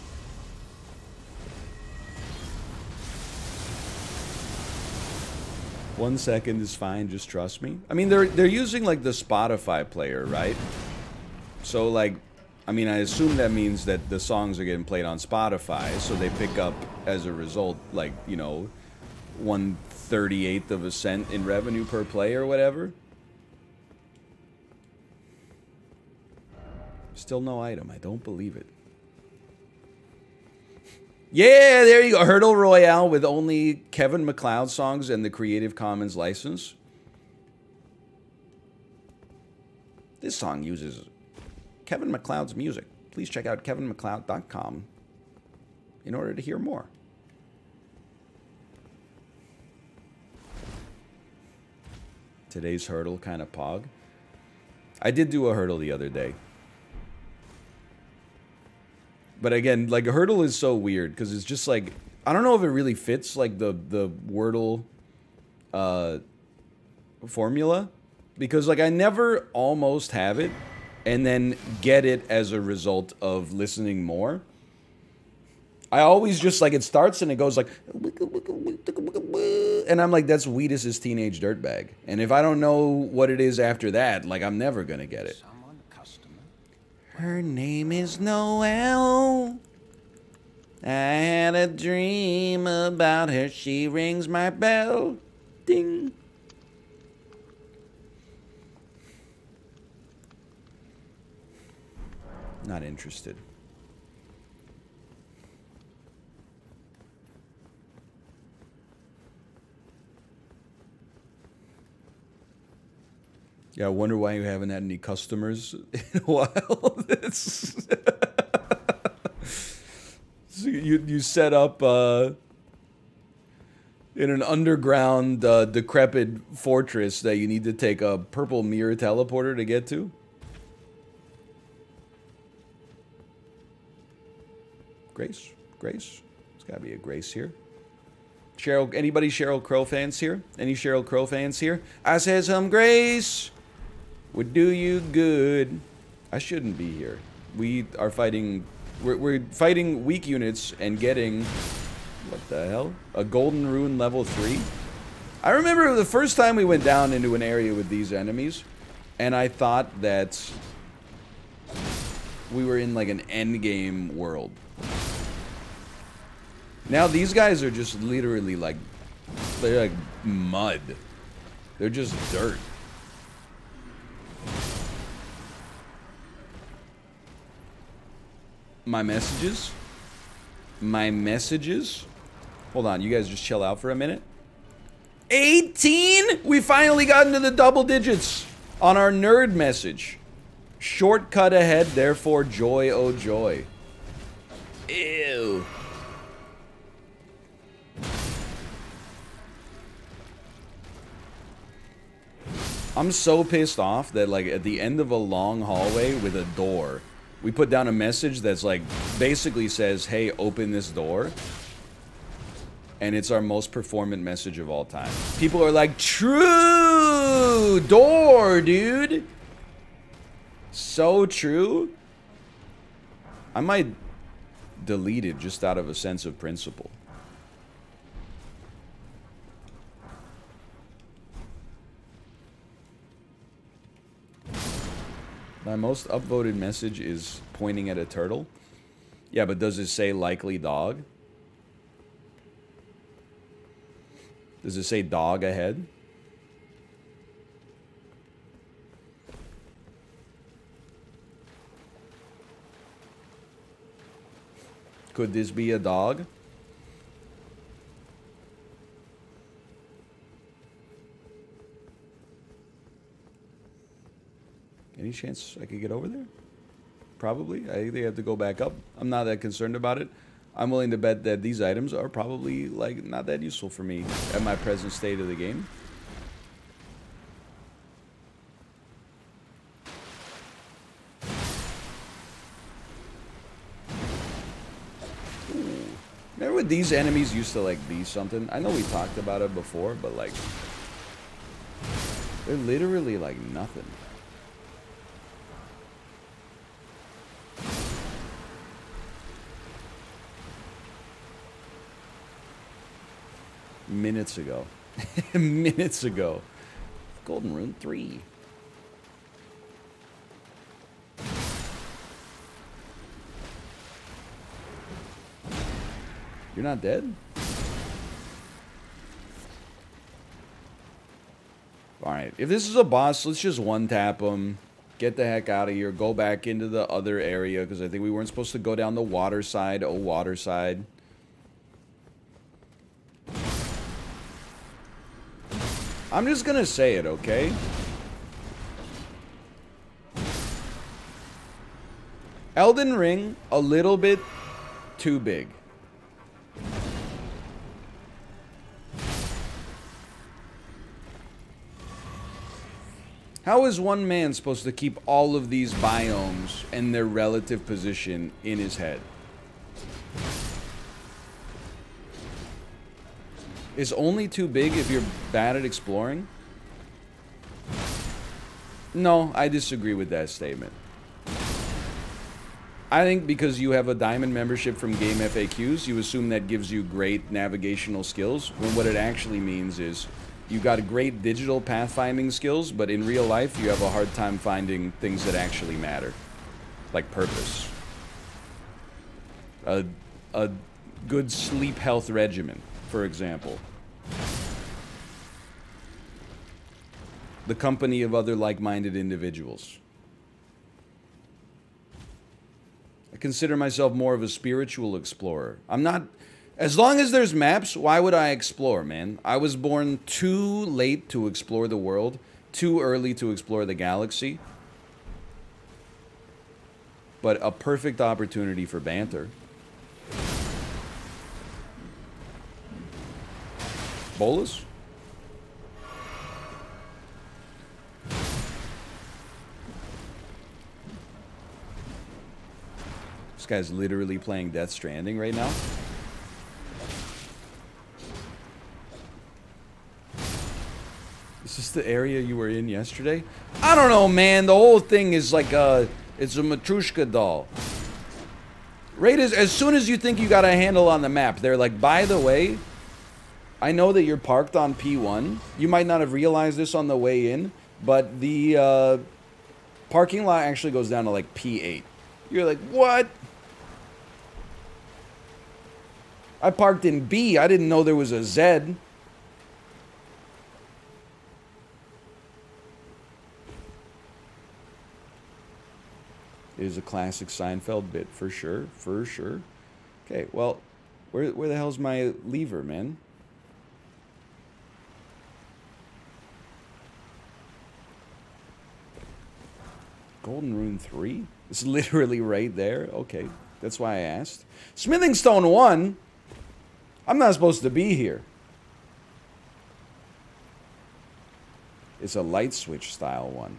One second is fine, just trust me. I mean, they're they're using like the Spotify player, right? So like, I mean, I assume that means that the songs are getting played on Spotify, so they pick up as a result, like you know, one thirty eighth of a cent in revenue per play or whatever. Still no item. I don't believe it. Yeah, there you go. Heardle Royale with only Kevin MacLeod songs and the Creative Commons license. This song uses Kevin MacLeod's music. Please check out kevinmacleod.com in order to hear more. Today's Heardle kind of pog. I did do a Heardle the other day. But again, like Heardle is so weird because it's just like I don't know if it really fits like the the Wordle uh, formula because like I never almost have it and then get it as a result of listening more. I always just like it starts and it goes like and I'm like that's Wheatus's teenage dirtbag. And if I don't know what it is after that, like I'm never to get it. Her name is Noelle. I had a dream about her. She rings my bell. Ding. Not interested. Yeah, I wonder why you haven't had any customers in a while. So you you set up uh, in an underground uh, decrepit fortress that you need to take a purple mirror teleporter to get to. Grace, Grace, there's got to be a Grace here. Cheryl, anybody Sheryl Crow fans here? Any Sheryl Crow fans here? I said some Grace would do you good. I shouldn't be here. We are fighting. We're, we're fighting weak units and getting. What the hell? A golden rune level 3? I remember the first time we went down into an area with these enemies, and I thought that we were in like an endgame world. Now these guys are just literally like. They're like mud. They're just dirt. My messages. My messages. Hold on, you guys just chill out for a minute. 18? We finally got into the double digits on our nerd message. Shortcut ahead, therefore joy, oh joy. Ew. I'm so pissed off that like at the end of a long hallway with a door, we put down a message that's like basically says, "Hey, open this door." And it's our most performant message of all time. People are like, "True door, dude." So true. I might delete it just out of a sense of principle. My most upvoted message is pointing at a turtle. Yeah, but does it say likely dog? Does it say dog ahead? Could this be a dog? Any chance I could get over there? Probably. I think they have to go back up. I'm not that concerned about it. I'm willing to bet that these items are probably like not that useful for me at my present state of the game. Ooh. Remember when these enemies used to like be something? I know we talked about it before, but like they're literally like nothing. Minutes ago. minutes ago. Golden Rune 3. You're not dead? Alright, if this is a boss, let's just one-tap him. Get the heck out of here. Go back into the other area, because I think we weren't supposed to go down the water side. Oh, water side. I'm just gonna say it, okay? Elden Ring, a little bit too big. How is one man supposed to keep all of these biomes and their relative position in his head? Is only too big if you're bad at exploring? No, I disagree with that statement. I think because you have a diamond membership from Game FAQs, you assume that gives you great navigational skills, when what it actually means is you got great digital pathfinding skills, but in real life you have a hard time finding things that actually matter. Like purpose. A, a good sleep health regimen, for example. The company of other like-minded individuals. I consider myself more of a spiritual explorer. I'm not. As long as there's maps, why would I explore, man? I was born too late to explore the world, too early to explore the galaxy. But a perfect opportunity for banter. Bolus? This guy's literally playing Death Stranding right now. Is this the area you were in yesterday? I don't know, man. The whole thing is like a... It's a Matryoshka doll. As, as soon as you think you got a handle on the map, they're like, by the way, I know that you're parked on P1. You might not have realized this on the way in, but the uh, parking lot actually goes down to like P8. You're like, what? I parked in B. I didn't know there was a Z. It is a classic Seinfeld bit for sure, for sure. Okay, well, where where the hell's my lever, man? Golden Rune 3? It's literally right there. Okay, that's why I asked. Smithing Stone 1? I'm not supposed to be here. It's a light switch style one.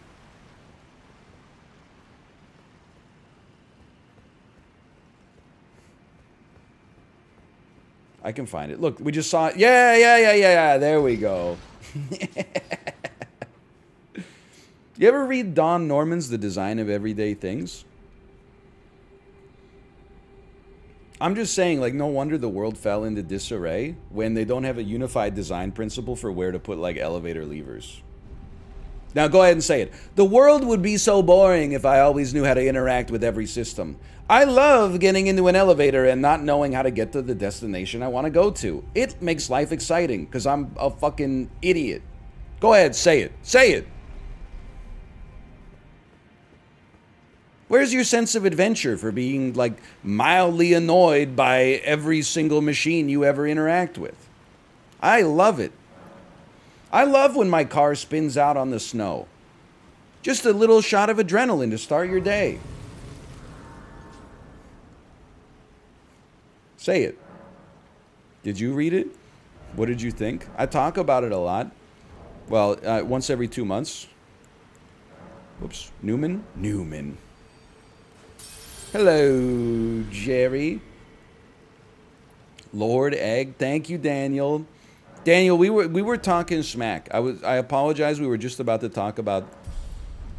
I can find it. Look, we just saw it. Yeah, yeah, yeah, yeah, yeah. There we go. you ever read Don Norman's The Design of Everyday Things? I'm just saying, like, no wonder the world fell into disarray when they don't have a unified design principle for where to put, like, elevator levers. Now, go ahead and say it. The world would be so boring if I always knew how to interact with every system. I love getting into an elevator and not knowing how to get to the destination I want to go to. It makes life exciting because I'm a fucking idiot. Go ahead, say it. Say it. Where's your sense of adventure for being like mildly annoyed by every single machine you ever interact with? I love it. I love when my car spins out on the snow. Just a little shot of adrenaline to start your day. Say it. Did you read it? What did you think? I talk about it a lot. Well, uh, once every two months. Whoops. Newman? Newman. Hello, Jerry. Lord Egg. Thank you, Daniel. Daniel, we were we were talking smack. I was I apologize. We were just about to talk about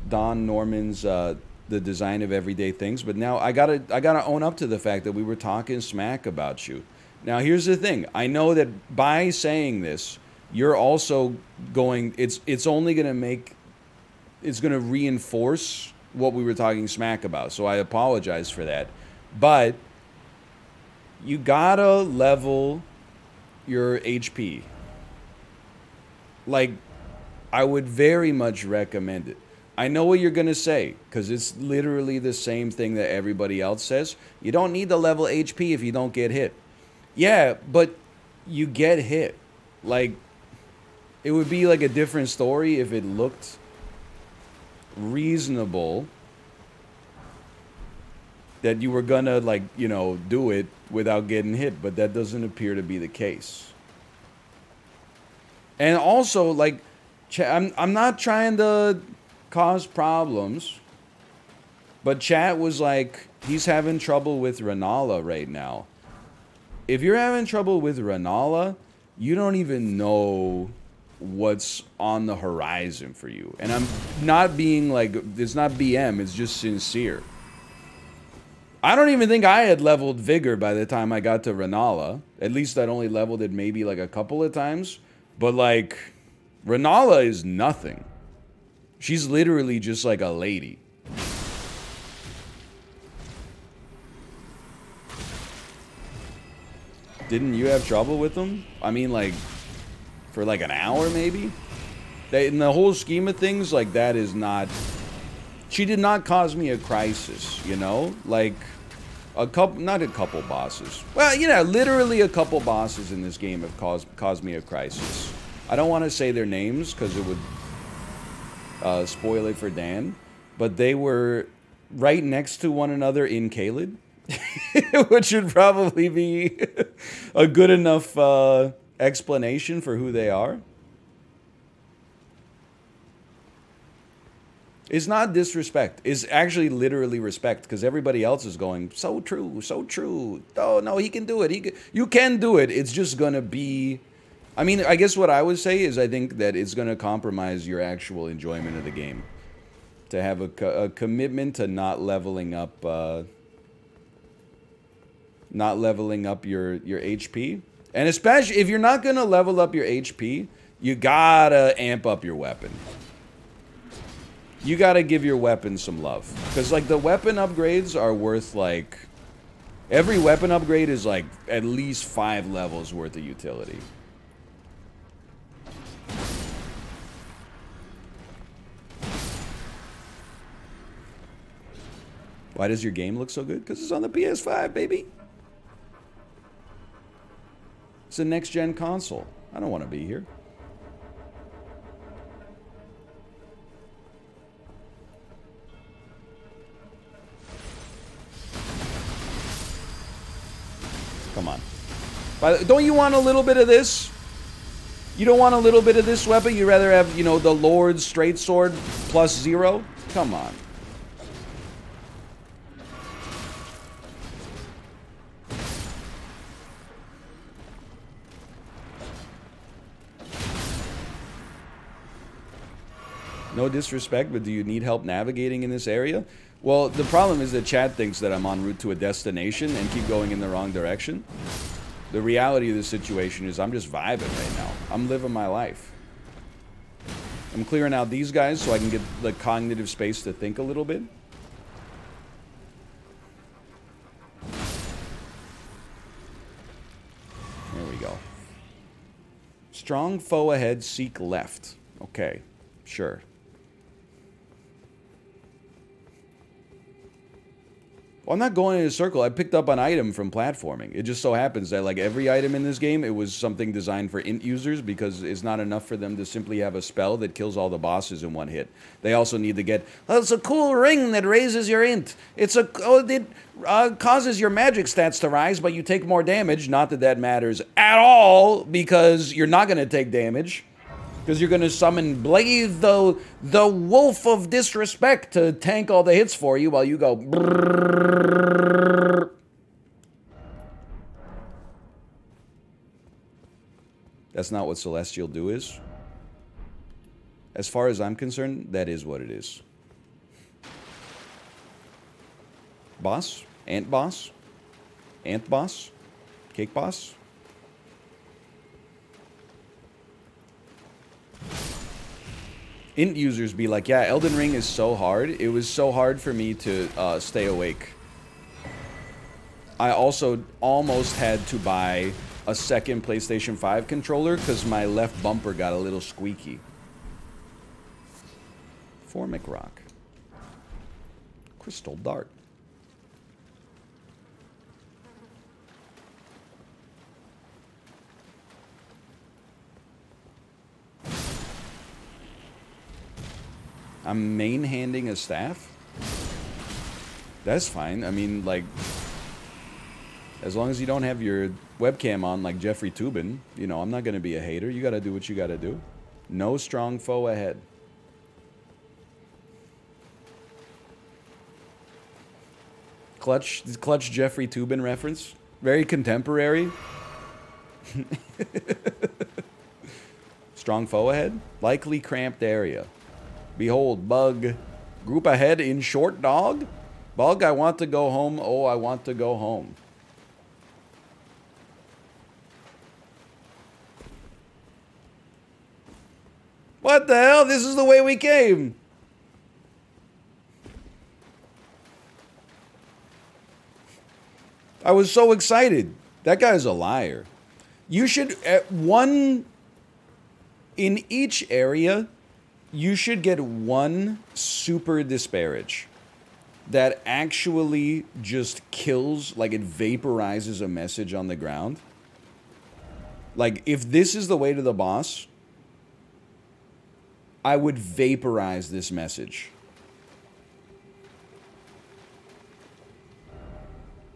Don Norman's uh, the design of everyday things, but now I gotta I gotta own up to the fact that we were talking smack about you. Now here's the thing. I know that by saying this, you're also going. It's it's only gonna make it's gonna reinforce what we were talking smack about. So I apologize for that, but you gotta level your HP. Like, I would very much recommend it. I know what you're to say because it's literally the same thing that everybody else says. You don't need the level HP if you don't get hit. Yeah, but you get hit. Like, it would be like a different story if it looked reasonable that you were gonna like you know do it without getting hit but that doesn't appear to be the case. And also like i'm, I'm not trying to cause problems but chat was like he's having trouble with Rennala right now. If you're having trouble with Rennala you don't even know what's on the horizon for you and i'm not being like it's not bm it's just sincere I don't even think I had leveled Vigor by the time I got to Rennala. At least I'd only leveled it maybe like a couple of times. But like, Rennala is nothing. She's literally just like a lady. Didn't you have trouble with them? I mean, like, for like an hour maybe? They, in the whole scheme of things, like, that is not she did not cause me a crisis, you know? Like, A couple, not a couple bosses. Well, you know, literally a couple bosses in this game have caused caused me a crisis. I don't want to say their names because it would uh, spoil it for Dan, but they were right next to one another in Caelid, which would probably be a good enough uh, explanation for who they are. It's not disrespect. It's actually literally respect because everybody else is going so true, so true. Oh no, he can do it. He can, you can do it. It's just gonna be. I mean, I guess what I would say is I think that it's gonna compromise your actual enjoyment of the game. To have a, a commitment to not leveling up, uh, not leveling up your your HP, and especially if you're not gonna level up your HP, you gotta amp up your weapon you gotta give your weapon some love. Because, like, the weapon upgrades are worth, like... Every weapon upgrade is, like, at least five levels worth of utility. Why does your game look so good? Because it's on the PS5, baby. It's a next-gen console. I don't want to be here. Come on. Don't you want a little bit of this? You don't want a little bit of this weapon? You'd rather have, you know, the Lord's straight sword plus zero? Come on. No disrespect, but do you need help navigating in this area? Well, the problem is that Chad thinks that I'm en route to a destination and keep going in the wrong direction. The reality of the situation is I'm just vibing right now. I'm living my life. I'm clearing out these guys so I can get the cognitive space to think a little bit. There we go. Strong foe ahead, seek left. Okay, sure. Well, I'm not going in a circle. I picked up an item from platforming. It just so happens that like every item in this game, it was something designed for int users because it's not enough for them to simply have a spell that kills all the bosses in one hit. They also need to get, oh, it's a cool ring that raises your int. It's a, oh, it uh, causes your magic stats to rise, but you take more damage. Not that that matters at all because you're not going to take damage. Because you're going to summon Blade the, the Wolf of Disrespect to tank all the hits for you while you go... That's not what Celestial Do is. As far as I'm concerned, that is what it is. Boss? Ant boss? Ant boss? Cake boss? Int users be like, yeah, Elden Ring is so hard. It was so hard for me to uh, stay awake. I also almost had to buy a second PlayStation 5 controller because my left bumper got a little squeaky. Formic Rock. Crystal Dart. I'm main handing a staff? That's fine. I mean, like, as long as you don't have your webcam on like Jeffrey Toobin, you know, I'm not going to be a hater. You got to do what you got to do. No strong foe ahead. Clutch, clutch Jeffrey Toobin reference. Very contemporary. strong foe ahead. Likely cramped area. Behold, bug. Group ahead in short dog. Bug, I want to go home. Oh, I want to go home. What the hell? This is the way we came. I was so excited. That guy's a liar. You should, at one, in each area, you should get one super disparage. that actually just kills, like it vaporizes a message on the ground. Like, if this is the way to the boss, I would vaporize this message.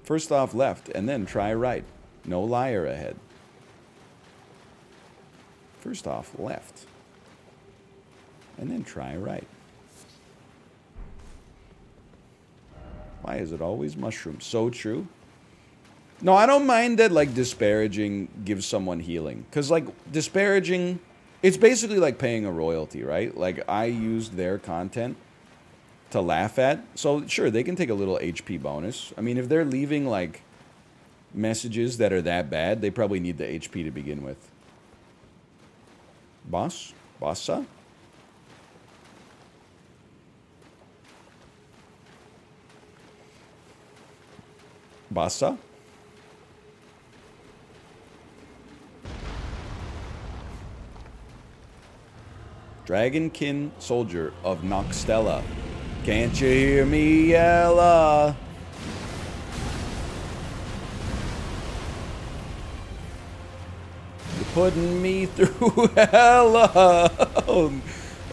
First off left, and then try right. No liar ahead. First off left, and then try right. Why is it always mushrooms? So true. No, I don't mind that like disparaging gives someone healing. Cause like disparaging it's basically like paying a royalty, right? Like I used their content to laugh at. So sure, they can take a little HP bonus. I mean, if they're leaving like messages that are that bad, they probably need the HP to begin with. Boss? Bossa? Bassa? Dragonkin soldier of Nokstella. Can't you hear me, Ella? You're putting me through hell.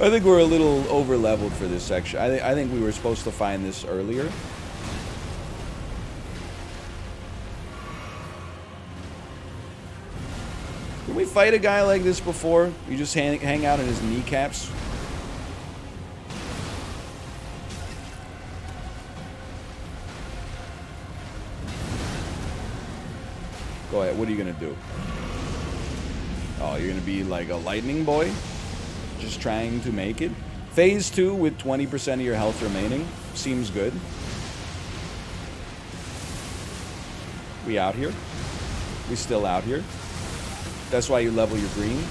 I think we're a little over leveled for this section. I, th I think we were supposed to find this earlier. Fight a guy like this before? You just hang, hang out in his kneecaps? Go ahead, what are you gonna do? Oh, you're gonna be like a lightning boy? Just trying to make it? Phase 2 with 20% of your health remaining. Seems good. We out here? We still out here? That's why you level your green.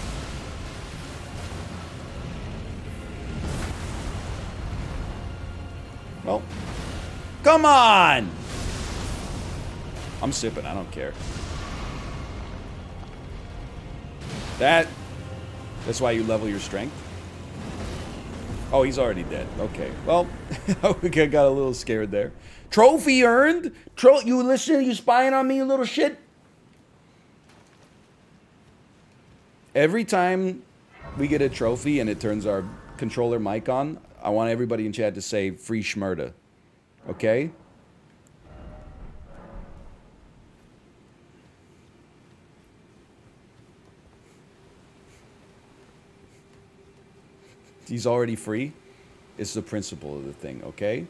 Well, come on! I'm sipping, I don't care. That, that's why you level your strength? Oh, he's already dead. Okay. Well, we got a little scared there. Trophy earned? Tro you listening? You spying on me, you little shit? Every time we get a trophy and it turns our controller mic on, I want everybody in chat to say free Shmurda. Okay? He's already free. It's the principle of the thing, okay?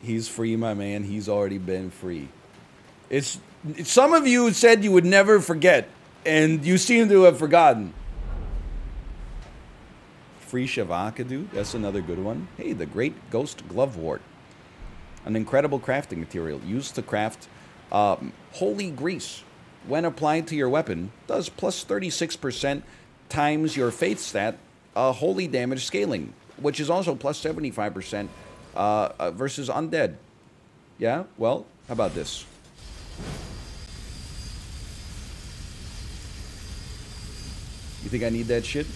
He's free, my man. He's already been free. It's, some of you said you would never forget, and you seem to have forgotten. Free Shavakadu, that's another good one. Hey, the Great Ghost Glovewort. An incredible crafting material used to craft um, holy grease. When applied to your weapon, does plus 36% times your faith stat uh, holy damage scaling, which is also plus 75% uh, uh, versus undead. Yeah? Well, how about this? You think I need that shit?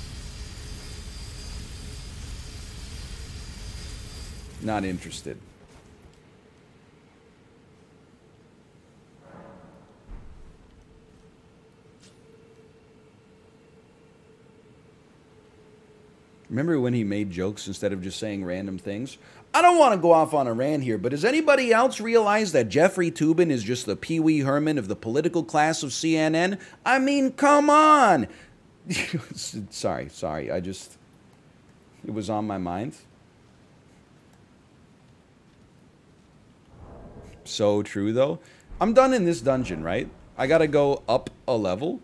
Not interested. Remember when he made jokes instead of just saying random things? I don't want to go off on a rant here, but does anybody else realize that Jeffrey Toobin is just the Pee Wee Herman of the political class of CNN? I mean, come on! sorry, sorry. I just. It was on my mind. So true, though. I'm done in this dungeon, right? I gotta go up a level.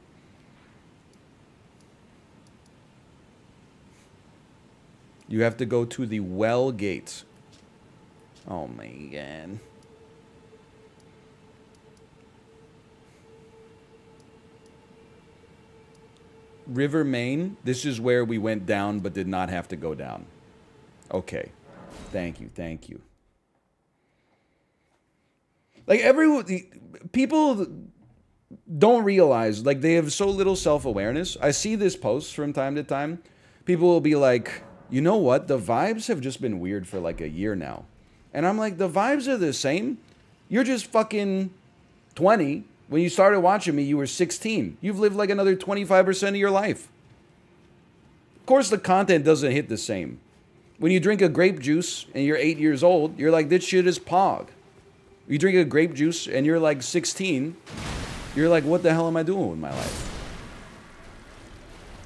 You have to go to the well gate. Oh god. River Main, this is where we went down but did not have to go down. Okay. Thank you, thank you. Like every people don't realize like they have so little self-awareness. I see this post from time to time people will be like, you know what? The vibes have just been weird for like a year now. And I'm like, the vibes are the same. You're just fucking 20. When you started watching me, you were 16. You've lived like another 25% of your life. Of course, the content doesn't hit the same. When you drink a grape juice and you're eight years old, you're like, this shit is pog. You drink a grape juice and you're like 16, you're like, what the hell am I doing with my life?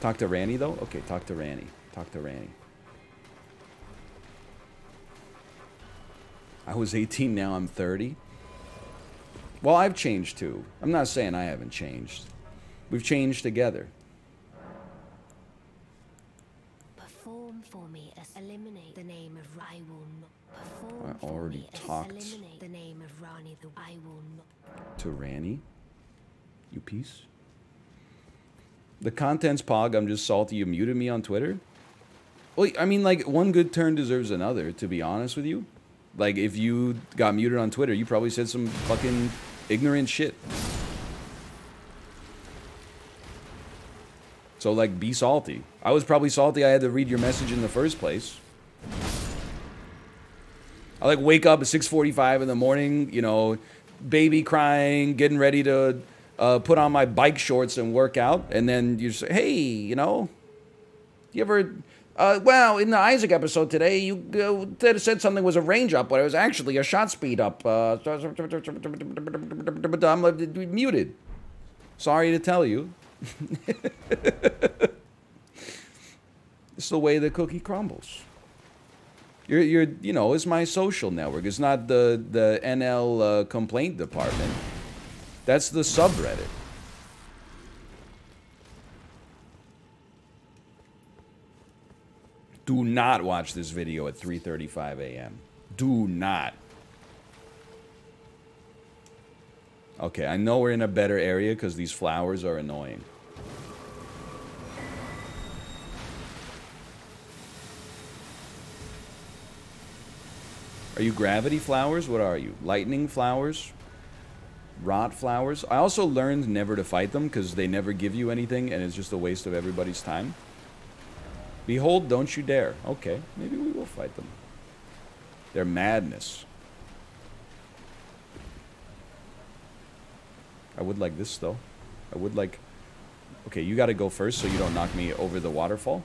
Talk to Ranni though? Okay, talk to Ranni. Talk to Ranni. I was 18, now I'm 30. Well, I've changed too. I'm not saying I haven't changed. We've changed together. Perform for me as eliminate the name of I will not. Perform I already talked. the name of Ranni the I will not. To Ranni. You piece. The content's pog. I'm just salty you muted me on Twitter. Well, I mean, like, one good turn deserves another, to be honest with you. Like, if you got muted on Twitter, you probably said some fucking ignorant shit. So, like, be salty. I was probably salty I had to read your message in the first place. I, like, wake up at 6.45 in the morning, you know, baby crying, getting ready to uh, put on my bike shorts and work out. And then you say, hey, you know, you ever... Uh, well, in the Isaac episode today, you uh, said something was a range up, but it was actually a shot speed up. Uh, I'm uh, muted. Sorry to tell you. it's the way the cookie crumbles. You're, you're, you know, it's my social network. It's not the the NL uh, complaint department. That's the subreddit. Do not watch this video at 3:35 a.m. Do not. Okay, I know we're in a better area because these flowers are annoying. Are you gravity flowers? What are you? Lightning flowers? Rot flowers? I also learned never to fight them because they never give you anything and it's just a waste of everybody's time. Behold, don't you dare. Okay, maybe we will fight them. They're madness. I would like this, though. I would like... Okay, you gotta go first so you don't knock me over the waterfall.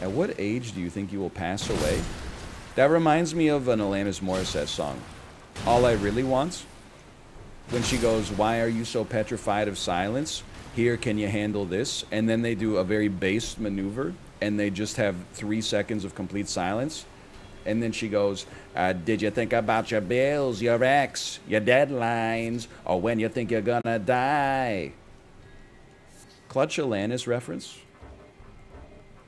At what age do you think you will pass away? That reminds me of an Alanis Morissette song. All I Really Want. When she goes, why are you so petrified of silence? Here, can you handle this? And then they do a very base maneuver, and they just have three seconds of complete silence. And then she goes, uh, Did you think about your bills, your ex, your deadlines, or when you think you're gonna die? Clutch Alanis reference?